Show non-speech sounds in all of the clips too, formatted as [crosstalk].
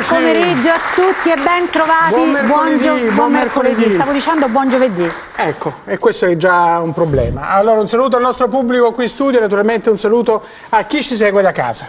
Eccoci. pomeriggio a tutti e ben trovati. Buon mercoledì, buon buon mercoledì. mercoledì. Stavo dicendo buon giovedì. Ecco, e questo è già un problema. Allora, un saluto al nostro pubblico qui in studio e naturalmente un saluto a chi ci segue da casa.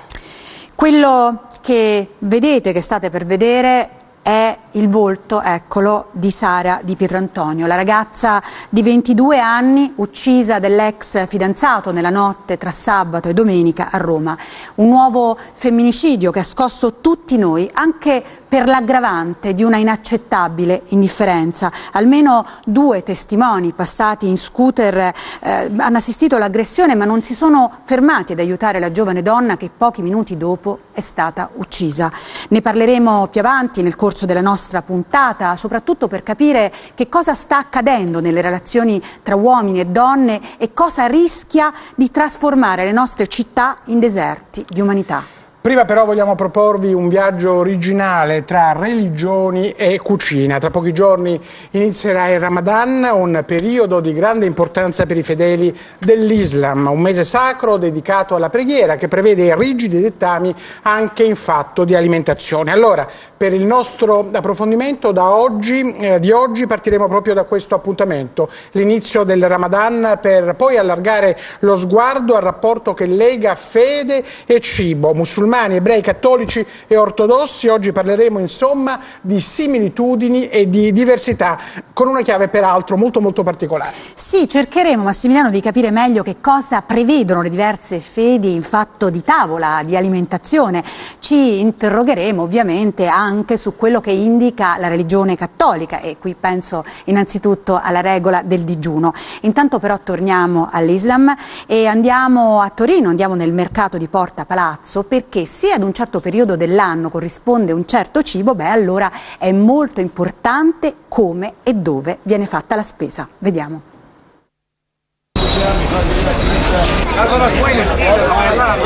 Quello che vedete, che state per vedere, è il volto, eccolo, di Sara Di Pietrantonio, la ragazza di 22 anni uccisa dall'ex fidanzato nella notte tra sabato e domenica a Roma. Un nuovo femminicidio che ha scosso tutti noi, anche per l'aggravante di una inaccettabile indifferenza. Almeno due testimoni passati in scooter eh, hanno assistito all'aggressione ma non si sono fermati ad aiutare la giovane donna che pochi minuti dopo è stata uccisa. Ne parleremo più avanti nel corso della nostra puntata, soprattutto per capire che cosa sta accadendo nelle relazioni tra uomini e donne e cosa rischia di trasformare le nostre città in deserti di umanità. Prima però vogliamo proporvi un viaggio originale tra religioni e cucina. Tra pochi giorni inizierà il Ramadan, un periodo di grande importanza per i fedeli dell'Islam, un mese sacro dedicato alla preghiera che prevede rigidi dettami anche in fatto di alimentazione. Allora, per il nostro approfondimento oggi, eh, di oggi partiremo proprio da questo appuntamento, l'inizio del Ramadan per poi allargare lo sguardo al rapporto che lega fede e cibo, musulmani, ebrei, cattolici e ortodossi. Oggi parleremo insomma di similitudini e di diversità, con una chiave peraltro molto molto particolare. Sì, cercheremo Massimiliano di capire meglio che cosa prevedono le diverse fedi in fatto di tavola, di alimentazione. Ci interrogheremo ovviamente anche su quello che indica la religione cattolica e qui penso innanzitutto alla regola del digiuno. Intanto però torniamo all'Islam e andiamo a Torino, andiamo nel mercato di Porta Palazzo perché se ad un certo periodo dell'anno corrisponde un certo cibo, beh allora è molto importante come e dove viene fatta la spesa. Vediamo.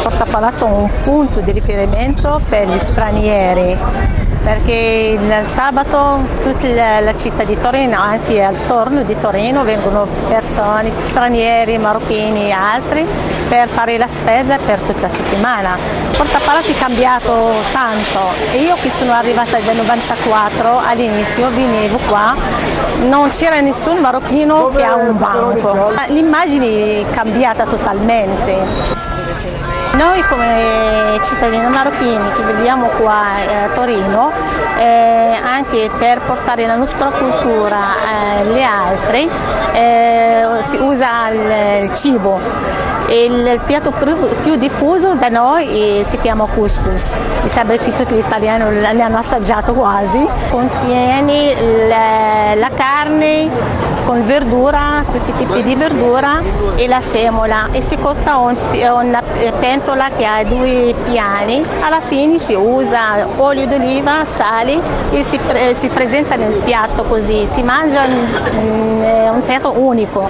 Porta Palazzo è un punto di riferimento per gli stranieri perché il sabato tutta la, città di Torino, anche attorno di Torino, vengono persone stranieri, marocchini e altri per fare la spesa per tutta la settimana. Porta Palazzo è cambiato tanto e io che sono arrivata nel 94 all'inizio venivo qua, non c'era nessun marocchino che ha un banco. L'immagine è cambiata totalmente. Noi come cittadini marocchini che viviamo qua eh, a Torino, eh, anche per portare la nostra cultura agli altri, eh, si usa il, il cibo. Il, piatto più, diffuso da noi eh, si chiama couscous, mi sembra che tutti gli italiani li hanno assaggiato quasi. Contiene la carne con verdura, tutti i tipi di verdura e la semola e si cotta un, una pentola che ha due piani. Alla fine si usa olio d'oliva, sale e si, si presenta nel piatto così, si mangia in un piatto unico.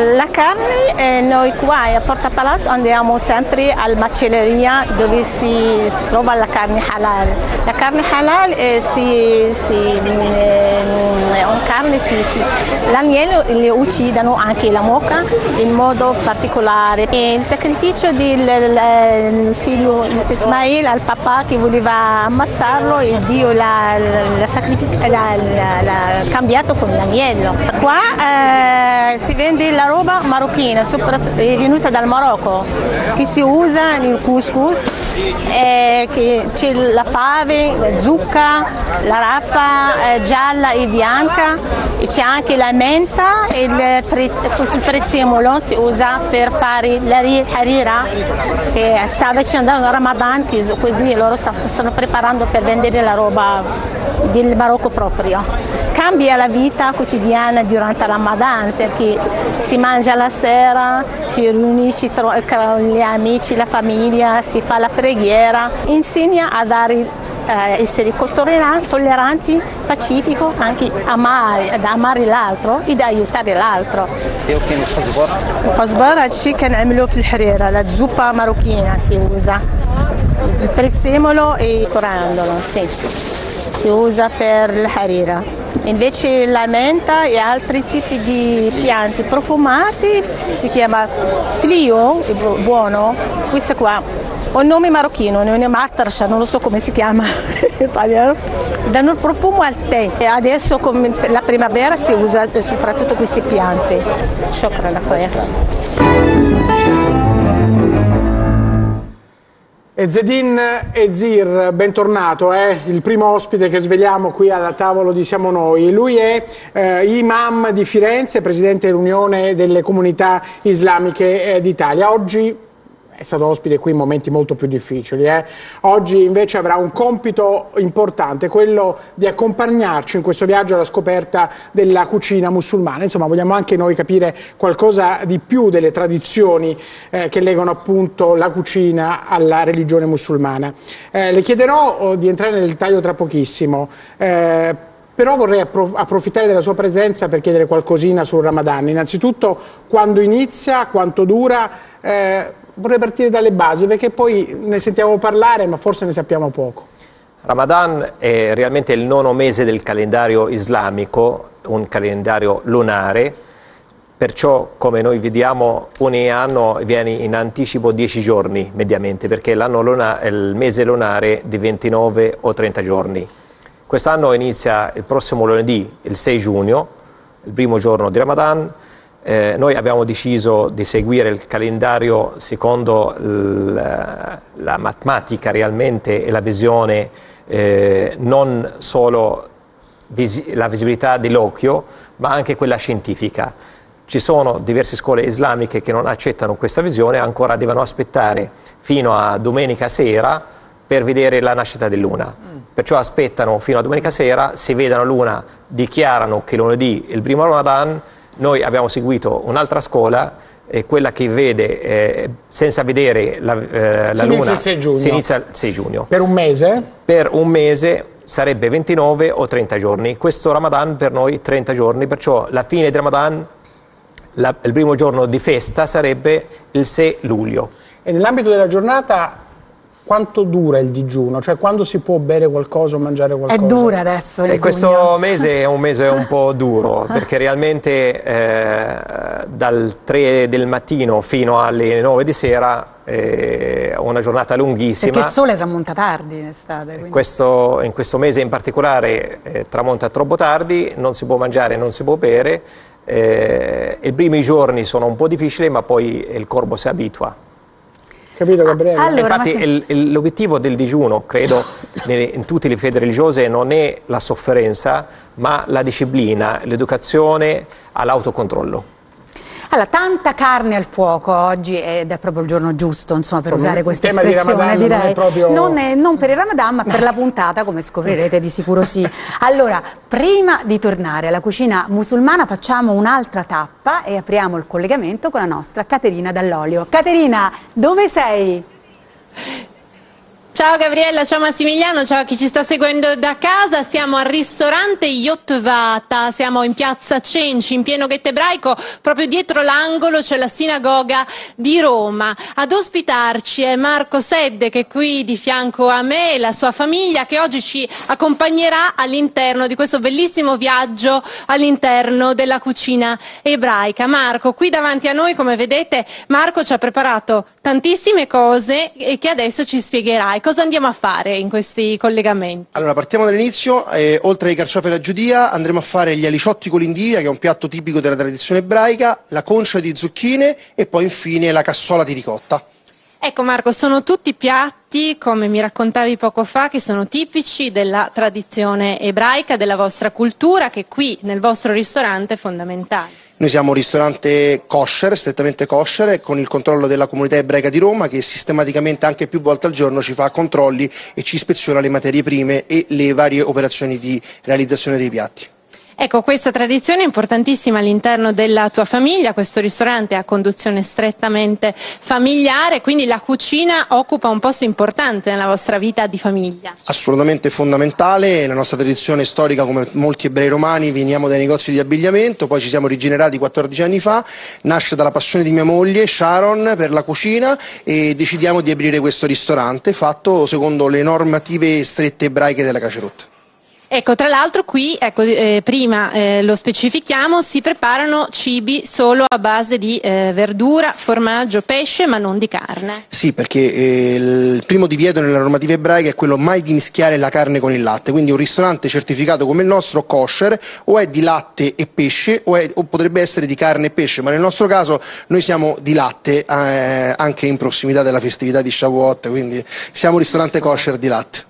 La carne, eh, noi qua a Porta Palazzo andiamo sempre alla macelleria dove si, si, trova la carne halal. La carne halal eh, si, si, eh, carne, si, l'agnello le uccidono anche la mucca in modo particolare. E il sacrificio del figlio Ismail al papà che voleva ammazzarlo e Dio l'ha, l'ha, l'ha, l'ha cambiato con l'agnello. Qua si vende la roba marocchina, è venuta dal Marocco, che si usa nel couscous, eh, c'è la fave, la zucca, la raffa eh, gialla e bianca, e c'è anche la menta e il, pre, il prezzemolo si usa per fare la harira, che sta avvicinando Ramadan, così loro stanno preparando per vendere la roba del Marocco proprio cambia la vita quotidiana durante il Ramadan perché si mangia la sera, si riunisce con gli amici, la famiglia, si fa la preghiera, insegna a dare eh, essere tolleranti, pacifico, anche amare, ad amare l'altro e ad aiutare l'altro. القزبر هادشي كنعملوه في الحريره لا زوبا ماروكينا si usa il prezzemolo e il corandolo sì. si usa per la harira invece la menta e altri tipi di piante profumati si chiama flio, è buono, questo qua Ho il nome marocchino, nome Matrasha, non lo so come si chiama [laughs] in italiano. Danno il profumo al tè e adesso per la primavera si usa soprattutto queste piante. Shukran Ezzedin Ezir, bentornato, è eh? il primo ospite che svegliamo qui alla tavolo di Siamo Noi. Lui è eh, imam di Firenze, presidente dell'Unione delle Comunità Islamiche eh, d'Italia. Oggi è stato ospite qui in momenti molto più difficili. Eh? Oggi invece avrà un compito importante, quello di accompagnarci in questo viaggio alla scoperta della cucina musulmana. Insomma, vogliamo anche noi capire qualcosa di più delle tradizioni eh, che legano appunto la cucina alla religione musulmana. Eh, le chiederò oh, di entrare nel dettaglio tra pochissimo. Eh, però vorrei approfittare della sua presenza per chiedere qualcosina sul Ramadan. Innanzitutto, quando inizia, quanto dura, eh, vorrei partire dalle basi perché poi ne sentiamo parlare ma forse ne sappiamo poco. Ramadan è realmente il nono mese del calendario islamico, un calendario lunare, perciò come noi vediamo ogni anno viene in anticipo 10 giorni mediamente perché luna, il mese lunare di 29 o 30 giorni. Quest'anno inizia il prossimo lunedì, il 6 giugno, il primo giorno di Ramadan, eh, noi abbiamo deciso di seguire il calendario secondo la, la matematica realmente e la visione eh, non solo visi la visibilità dell'occhio ma anche quella scientifica. Ci sono diverse scuole islamiche che non accettano questa visione, ancora devono aspettare fino a domenica sera per vedere la nascita di luna. Perciò aspettano fino a domenica sera, se vedono luna dichiarano che lunedì è il primo Ramadan, noi abbiamo seguito un'altra scuola, eh, quella che vede eh, senza vedere la, eh, la luna. Inizia il si inizia il 6 giugno. Per un mese? Per un mese sarebbe 29 o 30 giorni. Questo Ramadan per noi 30 giorni, perciò la fine di Ramadan, la, il primo giorno di festa sarebbe il 6 luglio. E nell'ambito della giornata quanto dura il digiuno? Cioè quando si può bere qualcosa o mangiare qualcosa? È dura adesso. E questo mese è un mese un po' duro [laughs] perché realmente eh, dal 3 del mattino fino alle 9 di sera è una giornata lunghissima. Perché il sole tramonta tardi in estate. Questo, in questo mese in particolare eh, tramonta troppo tardi, non si può mangiare, non si può bere. Eh, I primi giorni sono un po' difficili ma poi il corpo si abitua. Capito Gabriele? Allora, Infatti se... l'obiettivo del digiuno, credo, in tutte le fedi religiose non è la sofferenza, ma la disciplina, l'educazione all'autocontrollo. Allora, tanta carne al fuoco oggi ed è proprio il giorno giusto, insomma, per Insomma, usare questa espressione, di direi. Non, è proprio... non, è, non, per il Ramadan, ma per la puntata, come scoprirete di sicuro sì. [laughs] Allora, prima di tornare alla cucina musulmana, facciamo un'altra tappa e apriamo il collegamento con la nostra Caterina Dall'Olio. Caterina, dove sei? Ciao Gabriella, ciao Massimiliano, ciao a chi ci sta seguendo da casa. Siamo al ristorante Yotvata, siamo in piazza Cenci, in pieno ghetto ebraico, proprio dietro l'angolo c'è la sinagoga di Roma. Ad ospitarci è Marco Sedde che è qui di fianco a me e la sua famiglia che oggi ci accompagnerà all'interno di questo bellissimo viaggio all'interno della cucina ebraica. Marco, qui davanti a noi, come vedete, Marco ci ha preparato tantissime cose e che adesso ci cosa andiamo a fare in questi collegamenti? Allora, partiamo dall'inizio. Eh, oltre ai carciofi e la giudia, andremo a fare gli aliciotti con l'indivia, che è un piatto tipico della tradizione ebraica, la concia di zucchine e poi infine la cassola di ricotta. Ecco Marco, sono tutti piatti, come mi raccontavi poco fa, che sono tipici della tradizione ebraica, della vostra cultura, che qui nel vostro ristorante è fondamentale. Noi siamo un ristorante kosher, strettamente kosher, con il controllo della comunità ebraica di Roma che sistematicamente anche più volte al giorno ci fa controlli e ci ispeziona le materie prime e le varie operazioni di realizzazione dei piatti. Ecco, questa tradizione è importantissima all'interno della tua famiglia, questo ristorante ha conduzione strettamente familiare, quindi la cucina occupa un posto importante nella vostra vita di famiglia. Assolutamente fondamentale, la nostra tradizione storica come molti ebrei romani, veniamo dai negozi di abbigliamento, poi ci siamo rigenerati 14 anni fa, nasce dalla passione di mia moglie Sharon per la cucina e decidiamo di aprire questo ristorante fatto secondo le normative strette ebraiche della Cacerot. Ecco, tra l'altro qui, ecco, eh, prima eh, lo specifichiamo, si preparano cibi solo a base di eh, verdura, formaggio, pesce, ma non di carne. Sì, perché eh, il primo divieto nella normativa ebraica è quello mai di mischiare la carne con il latte, quindi un ristorante certificato come il nostro, kosher, o è di latte e pesce o, è, o potrebbe essere di carne e pesce, ma nel nostro caso noi siamo di latte eh, anche in prossimità della festività di Shavuot, quindi siamo un ristorante kosher di latte.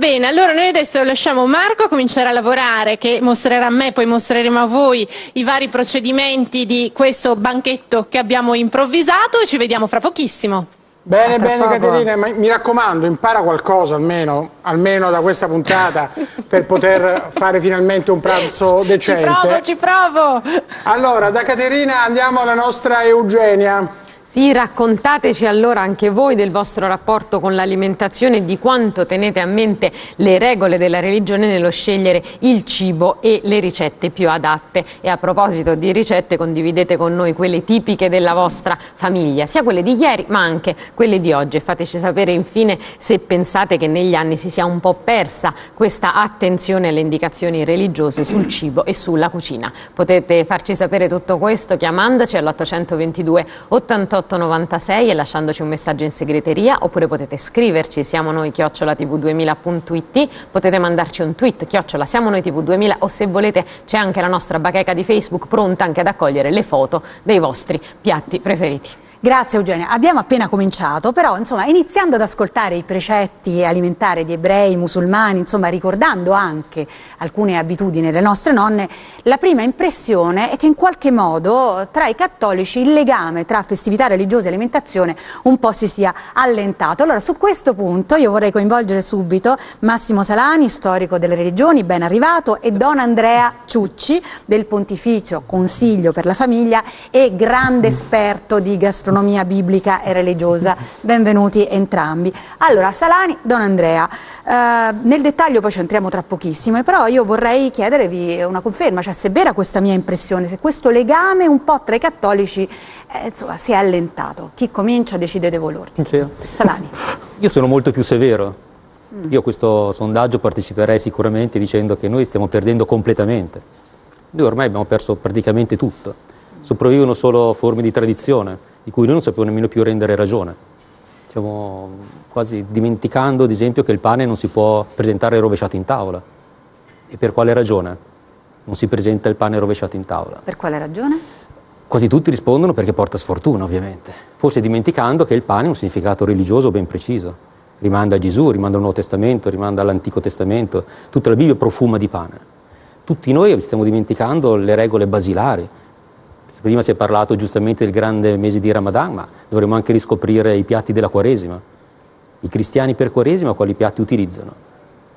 Bene, allora noi adesso lasciamo Marco cominciare a lavorare, che mostrerà a me, poi mostreremo a voi i vari procedimenti di questo banchetto che abbiamo improvvisato e ci vediamo fra pochissimo. Bene, bene Caterina, ma mi raccomando, impara qualcosa almeno, almeno da questa puntata [laughs] per poter fare finalmente un pranzo decente. Ci provo, ci provo! Allora, da Caterina andiamo alla nostra Eugenia. Sì, raccontateci allora anche voi del vostro rapporto con l'alimentazione e di quanto tenete a mente le regole della religione nello scegliere il cibo e le ricette più adatte. E a proposito di ricette, condividete con noi quelle tipiche della vostra famiglia, sia quelle di ieri ma anche quelle di oggi. E fateci sapere infine se pensate che negli anni si sia un po' persa questa attenzione alle indicazioni religiose sul cibo e sulla cucina. Potete farci sapere tutto questo chiamandoci all'822 88 3896 e lasciandoci un messaggio in segreteria oppure potete scriverci siamo noi chiocciola tv2000.it potete mandarci un tweet chiocciola siamo noi tv2000 o se volete c'è anche la nostra bacheca di Facebook pronta anche ad accogliere le foto dei vostri piatti preferiti. Grazie Eugenia. Abbiamo appena cominciato, però insomma, iniziando ad ascoltare i precetti alimentari di ebrei, musulmani, insomma, ricordando anche alcune abitudini delle nostre nonne, la prima impressione è che in qualche modo tra i cattolici il legame tra festività religiose e alimentazione un po' si sia allentato. Allora su questo punto io vorrei coinvolgere subito Massimo Salani, storico delle religioni, ben arrivato, e Don Andrea Ciucci del Pontificio Consiglio per la Famiglia e grande esperto di gastronomia gastronomia biblica e religiosa. [laughs] Benvenuti entrambi. Allora, Salani, Don Andrea, eh, nel dettaglio poi ci entriamo tra pochissimo, però io vorrei chiedervi una conferma, cioè se è vera questa mia impressione, se questo legame un po' tra i cattolici eh, insomma, si è allentato. Chi comincia decidete voi loro. Salani. Io sono molto più severo. Io a questo sondaggio parteciperei sicuramente dicendo che noi stiamo perdendo completamente. Noi ormai abbiamo perso praticamente tutto. Sopravvivono solo forme di tradizione di cui noi non sappiamo nemmeno più rendere ragione. Stiamo quasi dimenticando, ad esempio, che il pane non si può presentare rovesciato in tavola. E per quale ragione non si presenta il pane rovesciato in tavola? Per quale ragione? Quasi tutti rispondono perché porta sfortuna, ovviamente. Forse dimenticando che il pane ha un significato religioso ben preciso. Rimanda a Gesù, rimanda al Nuovo Testamento, rimanda all'Antico Testamento. Tutta la Bibbia profuma di pane. Tutti noi stiamo dimenticando le regole basilari, Prima si è parlato giustamente del grande mese di Ramadan, ma dovremmo anche riscoprire i piatti della Quaresima. I cristiani per Quaresima quali piatti utilizzano?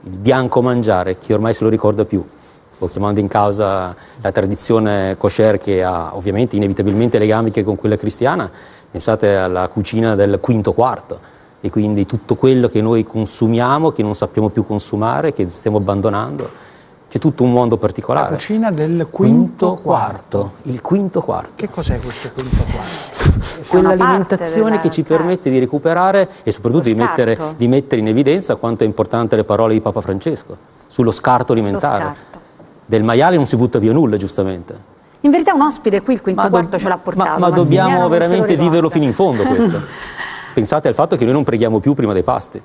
Il bianco mangiare, chi ormai se lo ricorda più, o chiamando in causa la tradizione kosher che ha ovviamente inevitabilmente legami che con quella cristiana, pensate alla cucina del quinto quarto e quindi tutto quello che noi consumiamo, che non sappiamo più consumare, che stiamo abbandonando c'è tutto un mondo particolare. La cucina del quinto, quinto quarto. Il quinto quarto. Che cos'è questo quinto quarto? [laughs] Quell'alimentazione della... che ci permette di recuperare e soprattutto di mettere, di mettere, in evidenza quanto è importante le parole di Papa Francesco sullo scarto alimentare. Scarto. Del maiale non si butta via nulla, giustamente. In verità un ospite qui il quinto ma quarto ce l'ha portato. Ma, ma dobbiamo veramente viverlo fino in fondo questo. [laughs] Pensate al fatto che noi non preghiamo più prima dei pasti.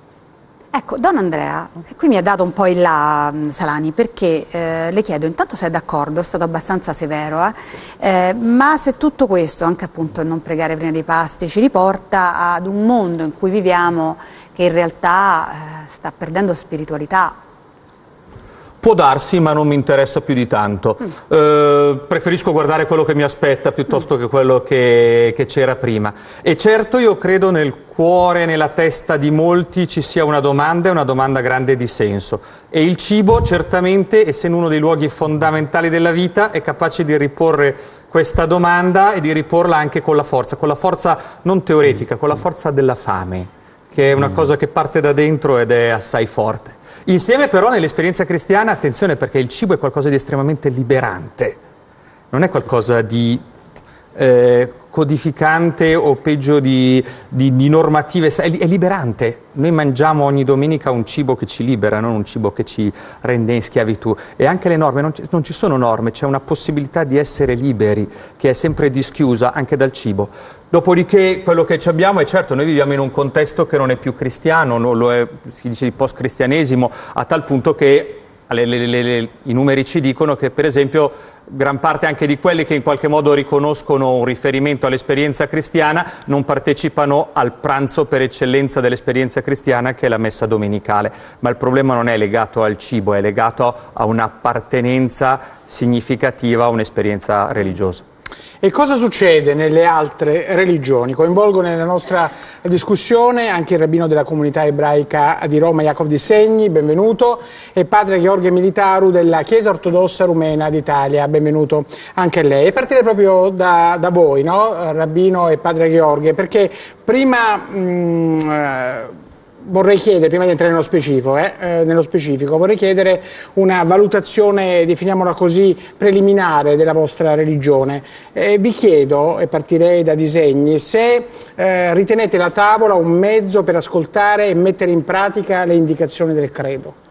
Ecco, Don Andrea, qui mi ha dato un po' il là Salani perché eh, le chiedo intanto se è d'accordo, è stato abbastanza severo, eh? Eh, ma se tutto questo, anche appunto non pregare prima dei pasti, ci riporta ad un mondo in cui viviamo che in realtà eh, sta perdendo spiritualità, Può darsi, ma non mi interessa più di tanto. Mm. Eh, preferisco guardare quello che mi aspetta piuttosto mm. che quello che, che c'era prima. E certo io credo nel cuore, nella testa di molti ci sia una domanda e una domanda grande di senso. E il cibo, certamente, essendo uno dei luoghi fondamentali della vita, è capace di riporre questa domanda e di riporla anche con la forza, con la forza non teoretica, con la forza della fame, che è una mm. cosa che parte da dentro ed è assai forte. Insieme però nell'esperienza cristiana, attenzione perché il cibo è qualcosa di estremamente liberante, non è qualcosa di eh, codificante o peggio di, di, di normative, è, è, liberante. Noi mangiamo ogni domenica un cibo che ci libera, non un cibo che ci rende in schiavitù. E anche le norme, non non ci sono norme, c'è una possibilità di essere liberi che è sempre dischiusa anche dal cibo. Dopodiché quello che abbiamo è certo, noi viviamo in un contesto che non è più cristiano, lo è, si dice di post-cristianesimo, a tal punto che le, le, le, i numeri ci dicono che per esempio gran parte anche di quelli che in qualche modo riconoscono un riferimento all'esperienza cristiana non partecipano al pranzo per eccellenza dell'esperienza cristiana che è la messa domenicale. Ma il problema non è legato al cibo, è legato a un'appartenenza significativa a un'esperienza religiosa. E cosa succede nelle altre religioni? Coinvolgo nella nostra discussione anche il rabbino della comunità ebraica di Roma, Jacob Di Segni, benvenuto, e padre Gheorghe Militaru della Chiesa Ortodossa Rumena d'Italia, benvenuto anche a lei. E partire proprio da, da voi, no? rabbino e padre Gheorghe, perché prima... Mh, mm, vorrei chiedere, prima di entrare nello specifico, eh, eh, nello specifico, vorrei chiedere una valutazione, definiamola così, preliminare della vostra religione. Eh, vi chiedo, e partirei da disegni, se eh, ritenete la tavola un mezzo per ascoltare e mettere in pratica le indicazioni del credo.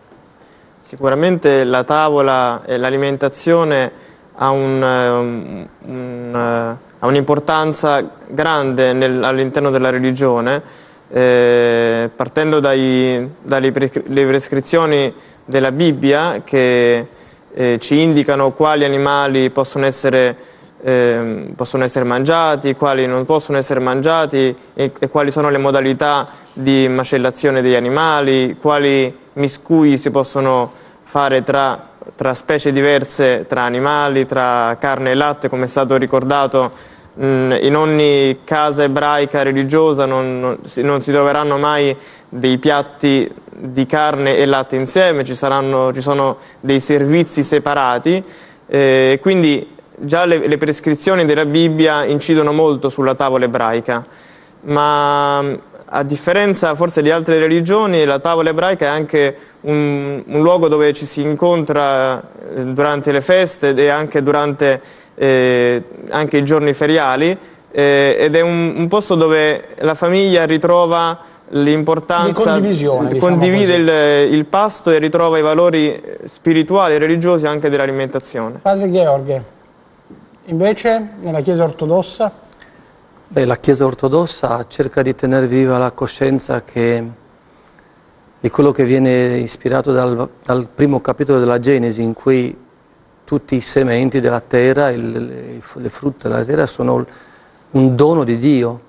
Sicuramente la tavola e l'alimentazione ha un, un, un'importanza grande all'interno della religione, eh, partendo dai, dalle prescrizioni della Bibbia che eh, ci indicano quali animali possono essere, eh, possono essere, mangiati, quali non possono essere mangiati e, e, quali sono le modalità di macellazione degli animali, quali miscui si possono fare tra, tra specie diverse, tra animali, tra carne e latte, come è stato ricordato in ogni casa ebraica religiosa non, non, non, si troveranno mai dei piatti di carne e latte insieme, ci, saranno, ci sono dei servizi separati, eh, quindi già le, le, prescrizioni della Bibbia incidono molto sulla tavola ebraica, ma a differenza forse di altre religioni la tavola ebraica è anche un, un luogo dove ci si incontra eh, durante le feste e anche durante eh, anche i giorni feriali eh, ed è un, un, posto dove la famiglia ritrova l'importanza, diciamo condivide il, il, pasto e ritrova i valori spirituali e religiosi anche dell'alimentazione. Padre Gheorghe, invece nella Chiesa ortodossa? Beh, la Chiesa ortodossa cerca di tenere viva la coscienza che, di quello che viene ispirato dal, dal primo capitolo della Genesi in cui tutti i sementi della terra, il, le frutta della terra sono un dono di Dio,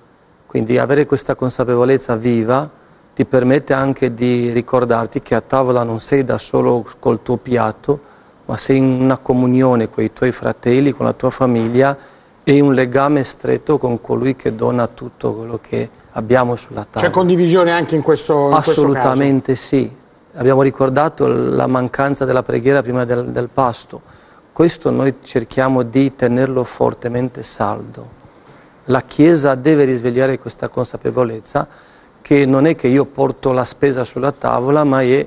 quindi avere questa consapevolezza viva ti permette anche di ricordarti che a tavola non sei da solo col tuo piatto, ma sei in una comunione con i tuoi fratelli, con la tua famiglia e un legame stretto con colui che dona tutto quello che abbiamo sulla tavola. C'è condivisione anche in questo, in Assolutamente questo sì. Abbiamo ricordato la mancanza della preghiera prima del, del pasto questo noi cerchiamo di tenerlo fortemente saldo. La Chiesa deve risvegliare questa consapevolezza che non è che io porto la spesa sulla tavola, ma è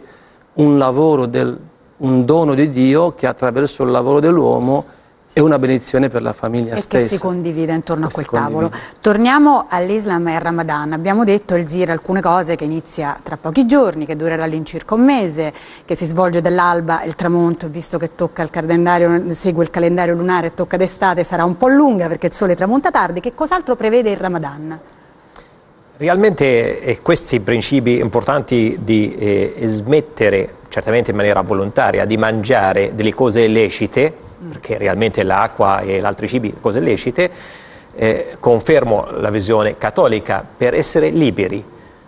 un lavoro, del, un dono di Dio che attraverso il lavoro dell'uomo è una benedizione per la famiglia e stessa. E che si condivide intorno a quel tavolo. Torniamo all'Islam e al Ramadan. Abbiamo detto il Zir alcune cose che inizia tra pochi giorni, che durerà all'incirca un mese, che si svolge dall'alba e il tramonto, visto che tocca il calendario, segue il calendario lunare e tocca d'estate, sarà un po' lunga perché il sole tramonta tardi. Che cos'altro prevede il Ramadan? Realmente eh, questi principi importanti di eh, smettere, certamente in maniera volontaria, di mangiare delle cose lecite, perché realmente l'acqua e gli altri cibi, cose lecite, eh, confermo la visione cattolica per essere liberi,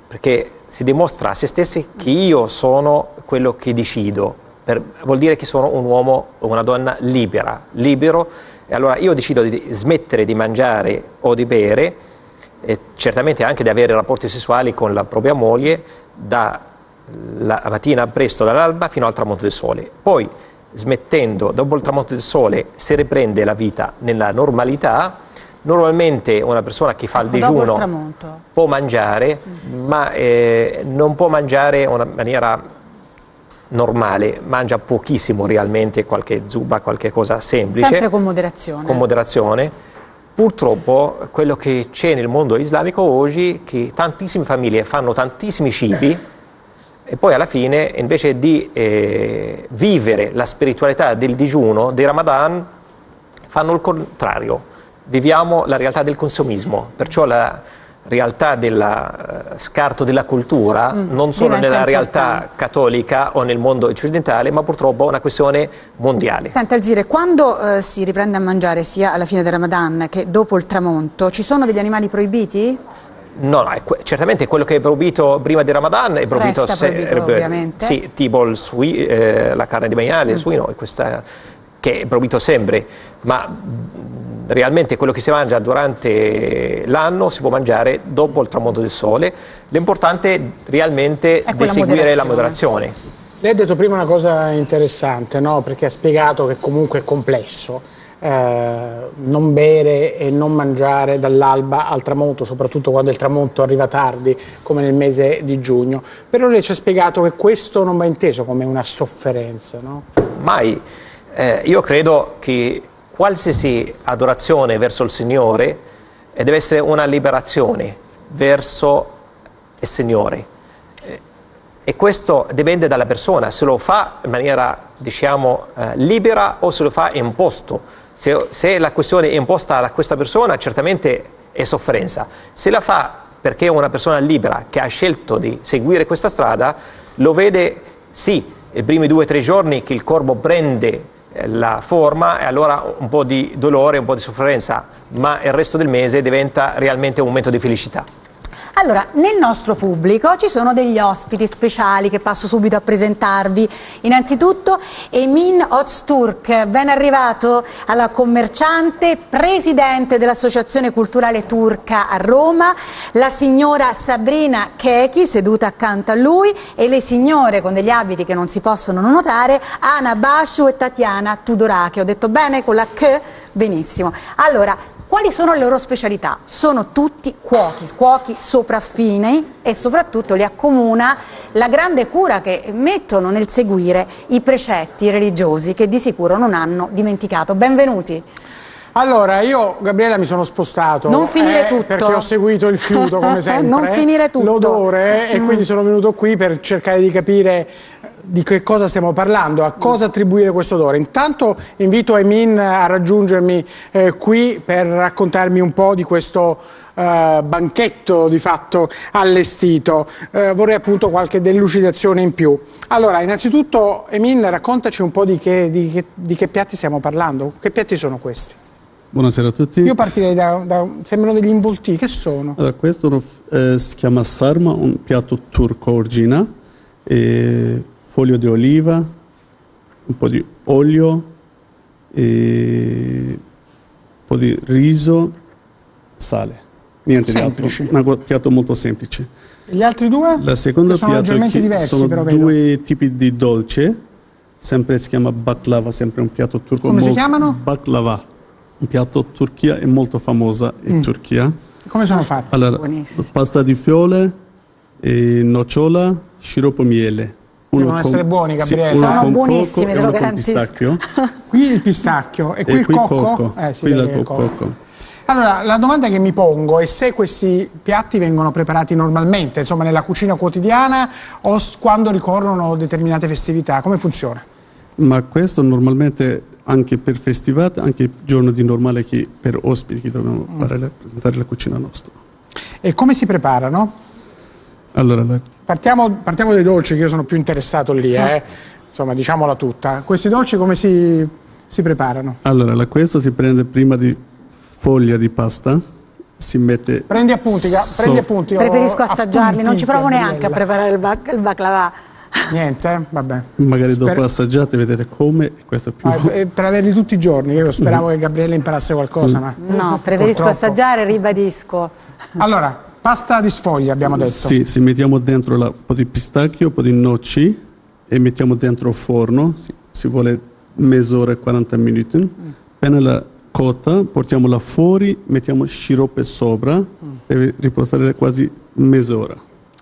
perché si dimostra a se stessi che io sono quello che decido, per, vuol dire che sono un uomo o una donna libera, libero, e allora io decido di smettere di mangiare o di bere, e certamente anche di avere rapporti sessuali con la propria moglie da la mattina presto dall'alba fino al tramonto del sole. Poi smettendo dopo il tramonto del sole se riprende la vita nella normalità, normalmente una persona che fa il digiuno può mangiare, mm. ma eh, non può mangiare in maniera normale, mangia pochissimo realmente, qualche zuba, qualche cosa semplice. Sempre con moderazione. Con moderazione. Purtroppo quello che c'è nel mondo islamico oggi è che tantissime famiglie fanno tantissimi cibi e poi alla fine invece di eh, vivere la spiritualità del digiuno, del Ramadan, fanno il contrario. Viviamo la realtà del consumismo, perciò la realtà del uh, scarto della cultura mm, non solo nella realtà cattolica o nel mondo occidentale, ma purtroppo è una questione mondiale. Senta Alzire, quando uh, si riprende a mangiare sia alla fine del Ramadan che dopo il tramonto, ci sono degli animali proibiti? No, no que certamente quello che è proibito prima di Ramadan è proibito, Resta proibito ovviamente. Sì, tipo sui, eh, la carne di maiale, mm. il suino, questa, che è proibito sempre, ma realmente quello che si mangia durante l'anno si può mangiare dopo il tramonto del sole. L'importante è realmente è di seguire la moderazione. Lei ha detto prima una cosa interessante, no? perché ha spiegato che comunque è complesso. Eh, non bere e non mangiare dall'alba al tramonto, soprattutto quando il tramonto arriva tardi, come nel mese di giugno. Però lei ci ha spiegato che questo non va inteso come una sofferenza. No? Mai. Eh, io credo che qualsiasi adorazione verso il Signore deve essere una liberazione verso il Signore. E questo dipende dalla persona, se lo fa in maniera, diciamo, eh, libera o se lo fa imposto. Se, se la questione è imposta a questa persona, certamente è sofferenza. Se la fa perché è una persona libera che ha scelto di seguire questa strada, lo vede, sì, i primi due o tre giorni che il corpo prende la forma e allora un po' di dolore, un po' di sofferenza, ma il resto del mese diventa realmente un momento di felicità. Allora, nel nostro pubblico ci sono degli ospiti speciali che passo subito a presentarvi. Innanzitutto Emin Ozturk, ben arrivato alla commerciante, presidente dell'Associazione Culturale Turca a Roma, la signora Sabrina Kechi seduta accanto a lui e le signore con degli abiti che non si possono non notare, Ana Basciu e Tatiana Tudorache. Ho detto bene con la K? Benissimo. Allora, quali sono le loro specialità? Sono tutti cuochi, cuochi sopraffini e soprattutto li accomuna la grande cura che mettono nel seguire i precetti religiosi che di sicuro non hanno dimenticato. Benvenuti. Allora, io, Gabriella, mi sono spostato. Non finire eh, tutto. Perché ho seguito il fiuto, come [laughs] sempre. non finire tutto. L'odore, mm. e quindi sono venuto qui per cercare di capire di che cosa stiamo parlando, a cosa attribuire questo odore. Intanto invito Emin a raggiungermi eh, qui per raccontarmi un po' di questo eh, banchetto di fatto allestito. Eh, vorrei appunto qualche delucidazione in più. Allora, innanzitutto Emin, raccontaci un po' di che, di che, di che piatti stiamo parlando. Che piatti sono questi? Buonasera a tutti. Io partirei da, da sembrano degli involti, che sono? Allora, questo eh, si chiama sarma, un piatto turco origina. E foglio di oliva, un po' di olio, un po' di riso, sale. Niente semplice. di altro, un piatto molto semplice. E gli altri due? La seconda sono piatto leggermente diversi, sono però due vedo. tipi di dolce, sempre si chiama baklava, sempre un piatto turco. Come si chiamano? Baklava, un piatto Turchia, è molto famosa in mm. Turchia. Come sono fatti? Allora, pasta di fiole, nocciola, sciroppo miele uno Devono con, essere buoni, Gabriele. Sì, Sono buonissimi, te lo garantisco. pistacchio. [laughs] qui il pistacchio e qui, e il, qui cocco? cocco. Eh, sì, qui il cocco. cocco. Allora, la domanda che mi pongo è se questi piatti vengono preparati normalmente, insomma nella cucina quotidiana o quando ricorrono determinate festività, come funziona? Ma questo normalmente anche per festivate, anche giorni normale che per ospiti che dobbiamo mm. presentare la cucina nostra. E come si preparano? Allora, Partiamo, partiamo, dai dolci, che io sono più interessato lì, eh. insomma, diciamola tutta. Questi dolci come si, si preparano? Allora, questo si prende prima di foglia di pasta, si mette... Prendi appunti, so prendi appunti. Preferisco assaggiarli, non ci provo neanche a preparare il, bac il baklava. Niente, eh? vabbè. Magari dopo Sper... assaggiate vedete come questo è più... Ah, per averli tutti i giorni, io speravo mm. che Gabriele imparasse qualcosa, mm. ma... No, preferisco purtroppo. assaggiare, ribadisco. Allora, Pasta di sfoglia abbiamo detto. Sì, se mettiamo dentro un po' di pistacchio, un po' di noci e mettiamo dentro il forno, si, si vuole mezz'ora, 40 minuti. Mm. Appena la cotta, portiamola fuori, mettiamo sciroppo sopra, mm. deve riposare quasi mezz'ora.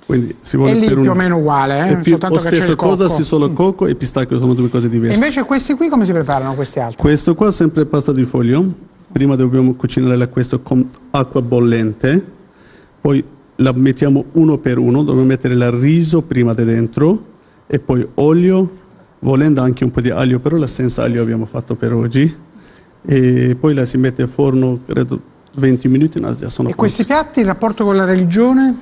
Quindi si vuole e lì più un... o meno uguale, eh? più, soltanto che c'è il cosa, cocco. solo mm. cocco e pistacchio sono due cose diverse. E invece questi qui come si preparano questi altri? Questo qua sempre pasta di foglio, prima dobbiamo cucinare questo con acqua bollente, poi la mettiamo uno per uno, dobbiamo mettere il riso prima di dentro e poi olio, volendo anche un po' di aglio, però la senza aglio abbiamo fatto per oggi. E poi la si mette a forno, credo 20 minuti, no, già sono E questi piatti, il rapporto con la religione?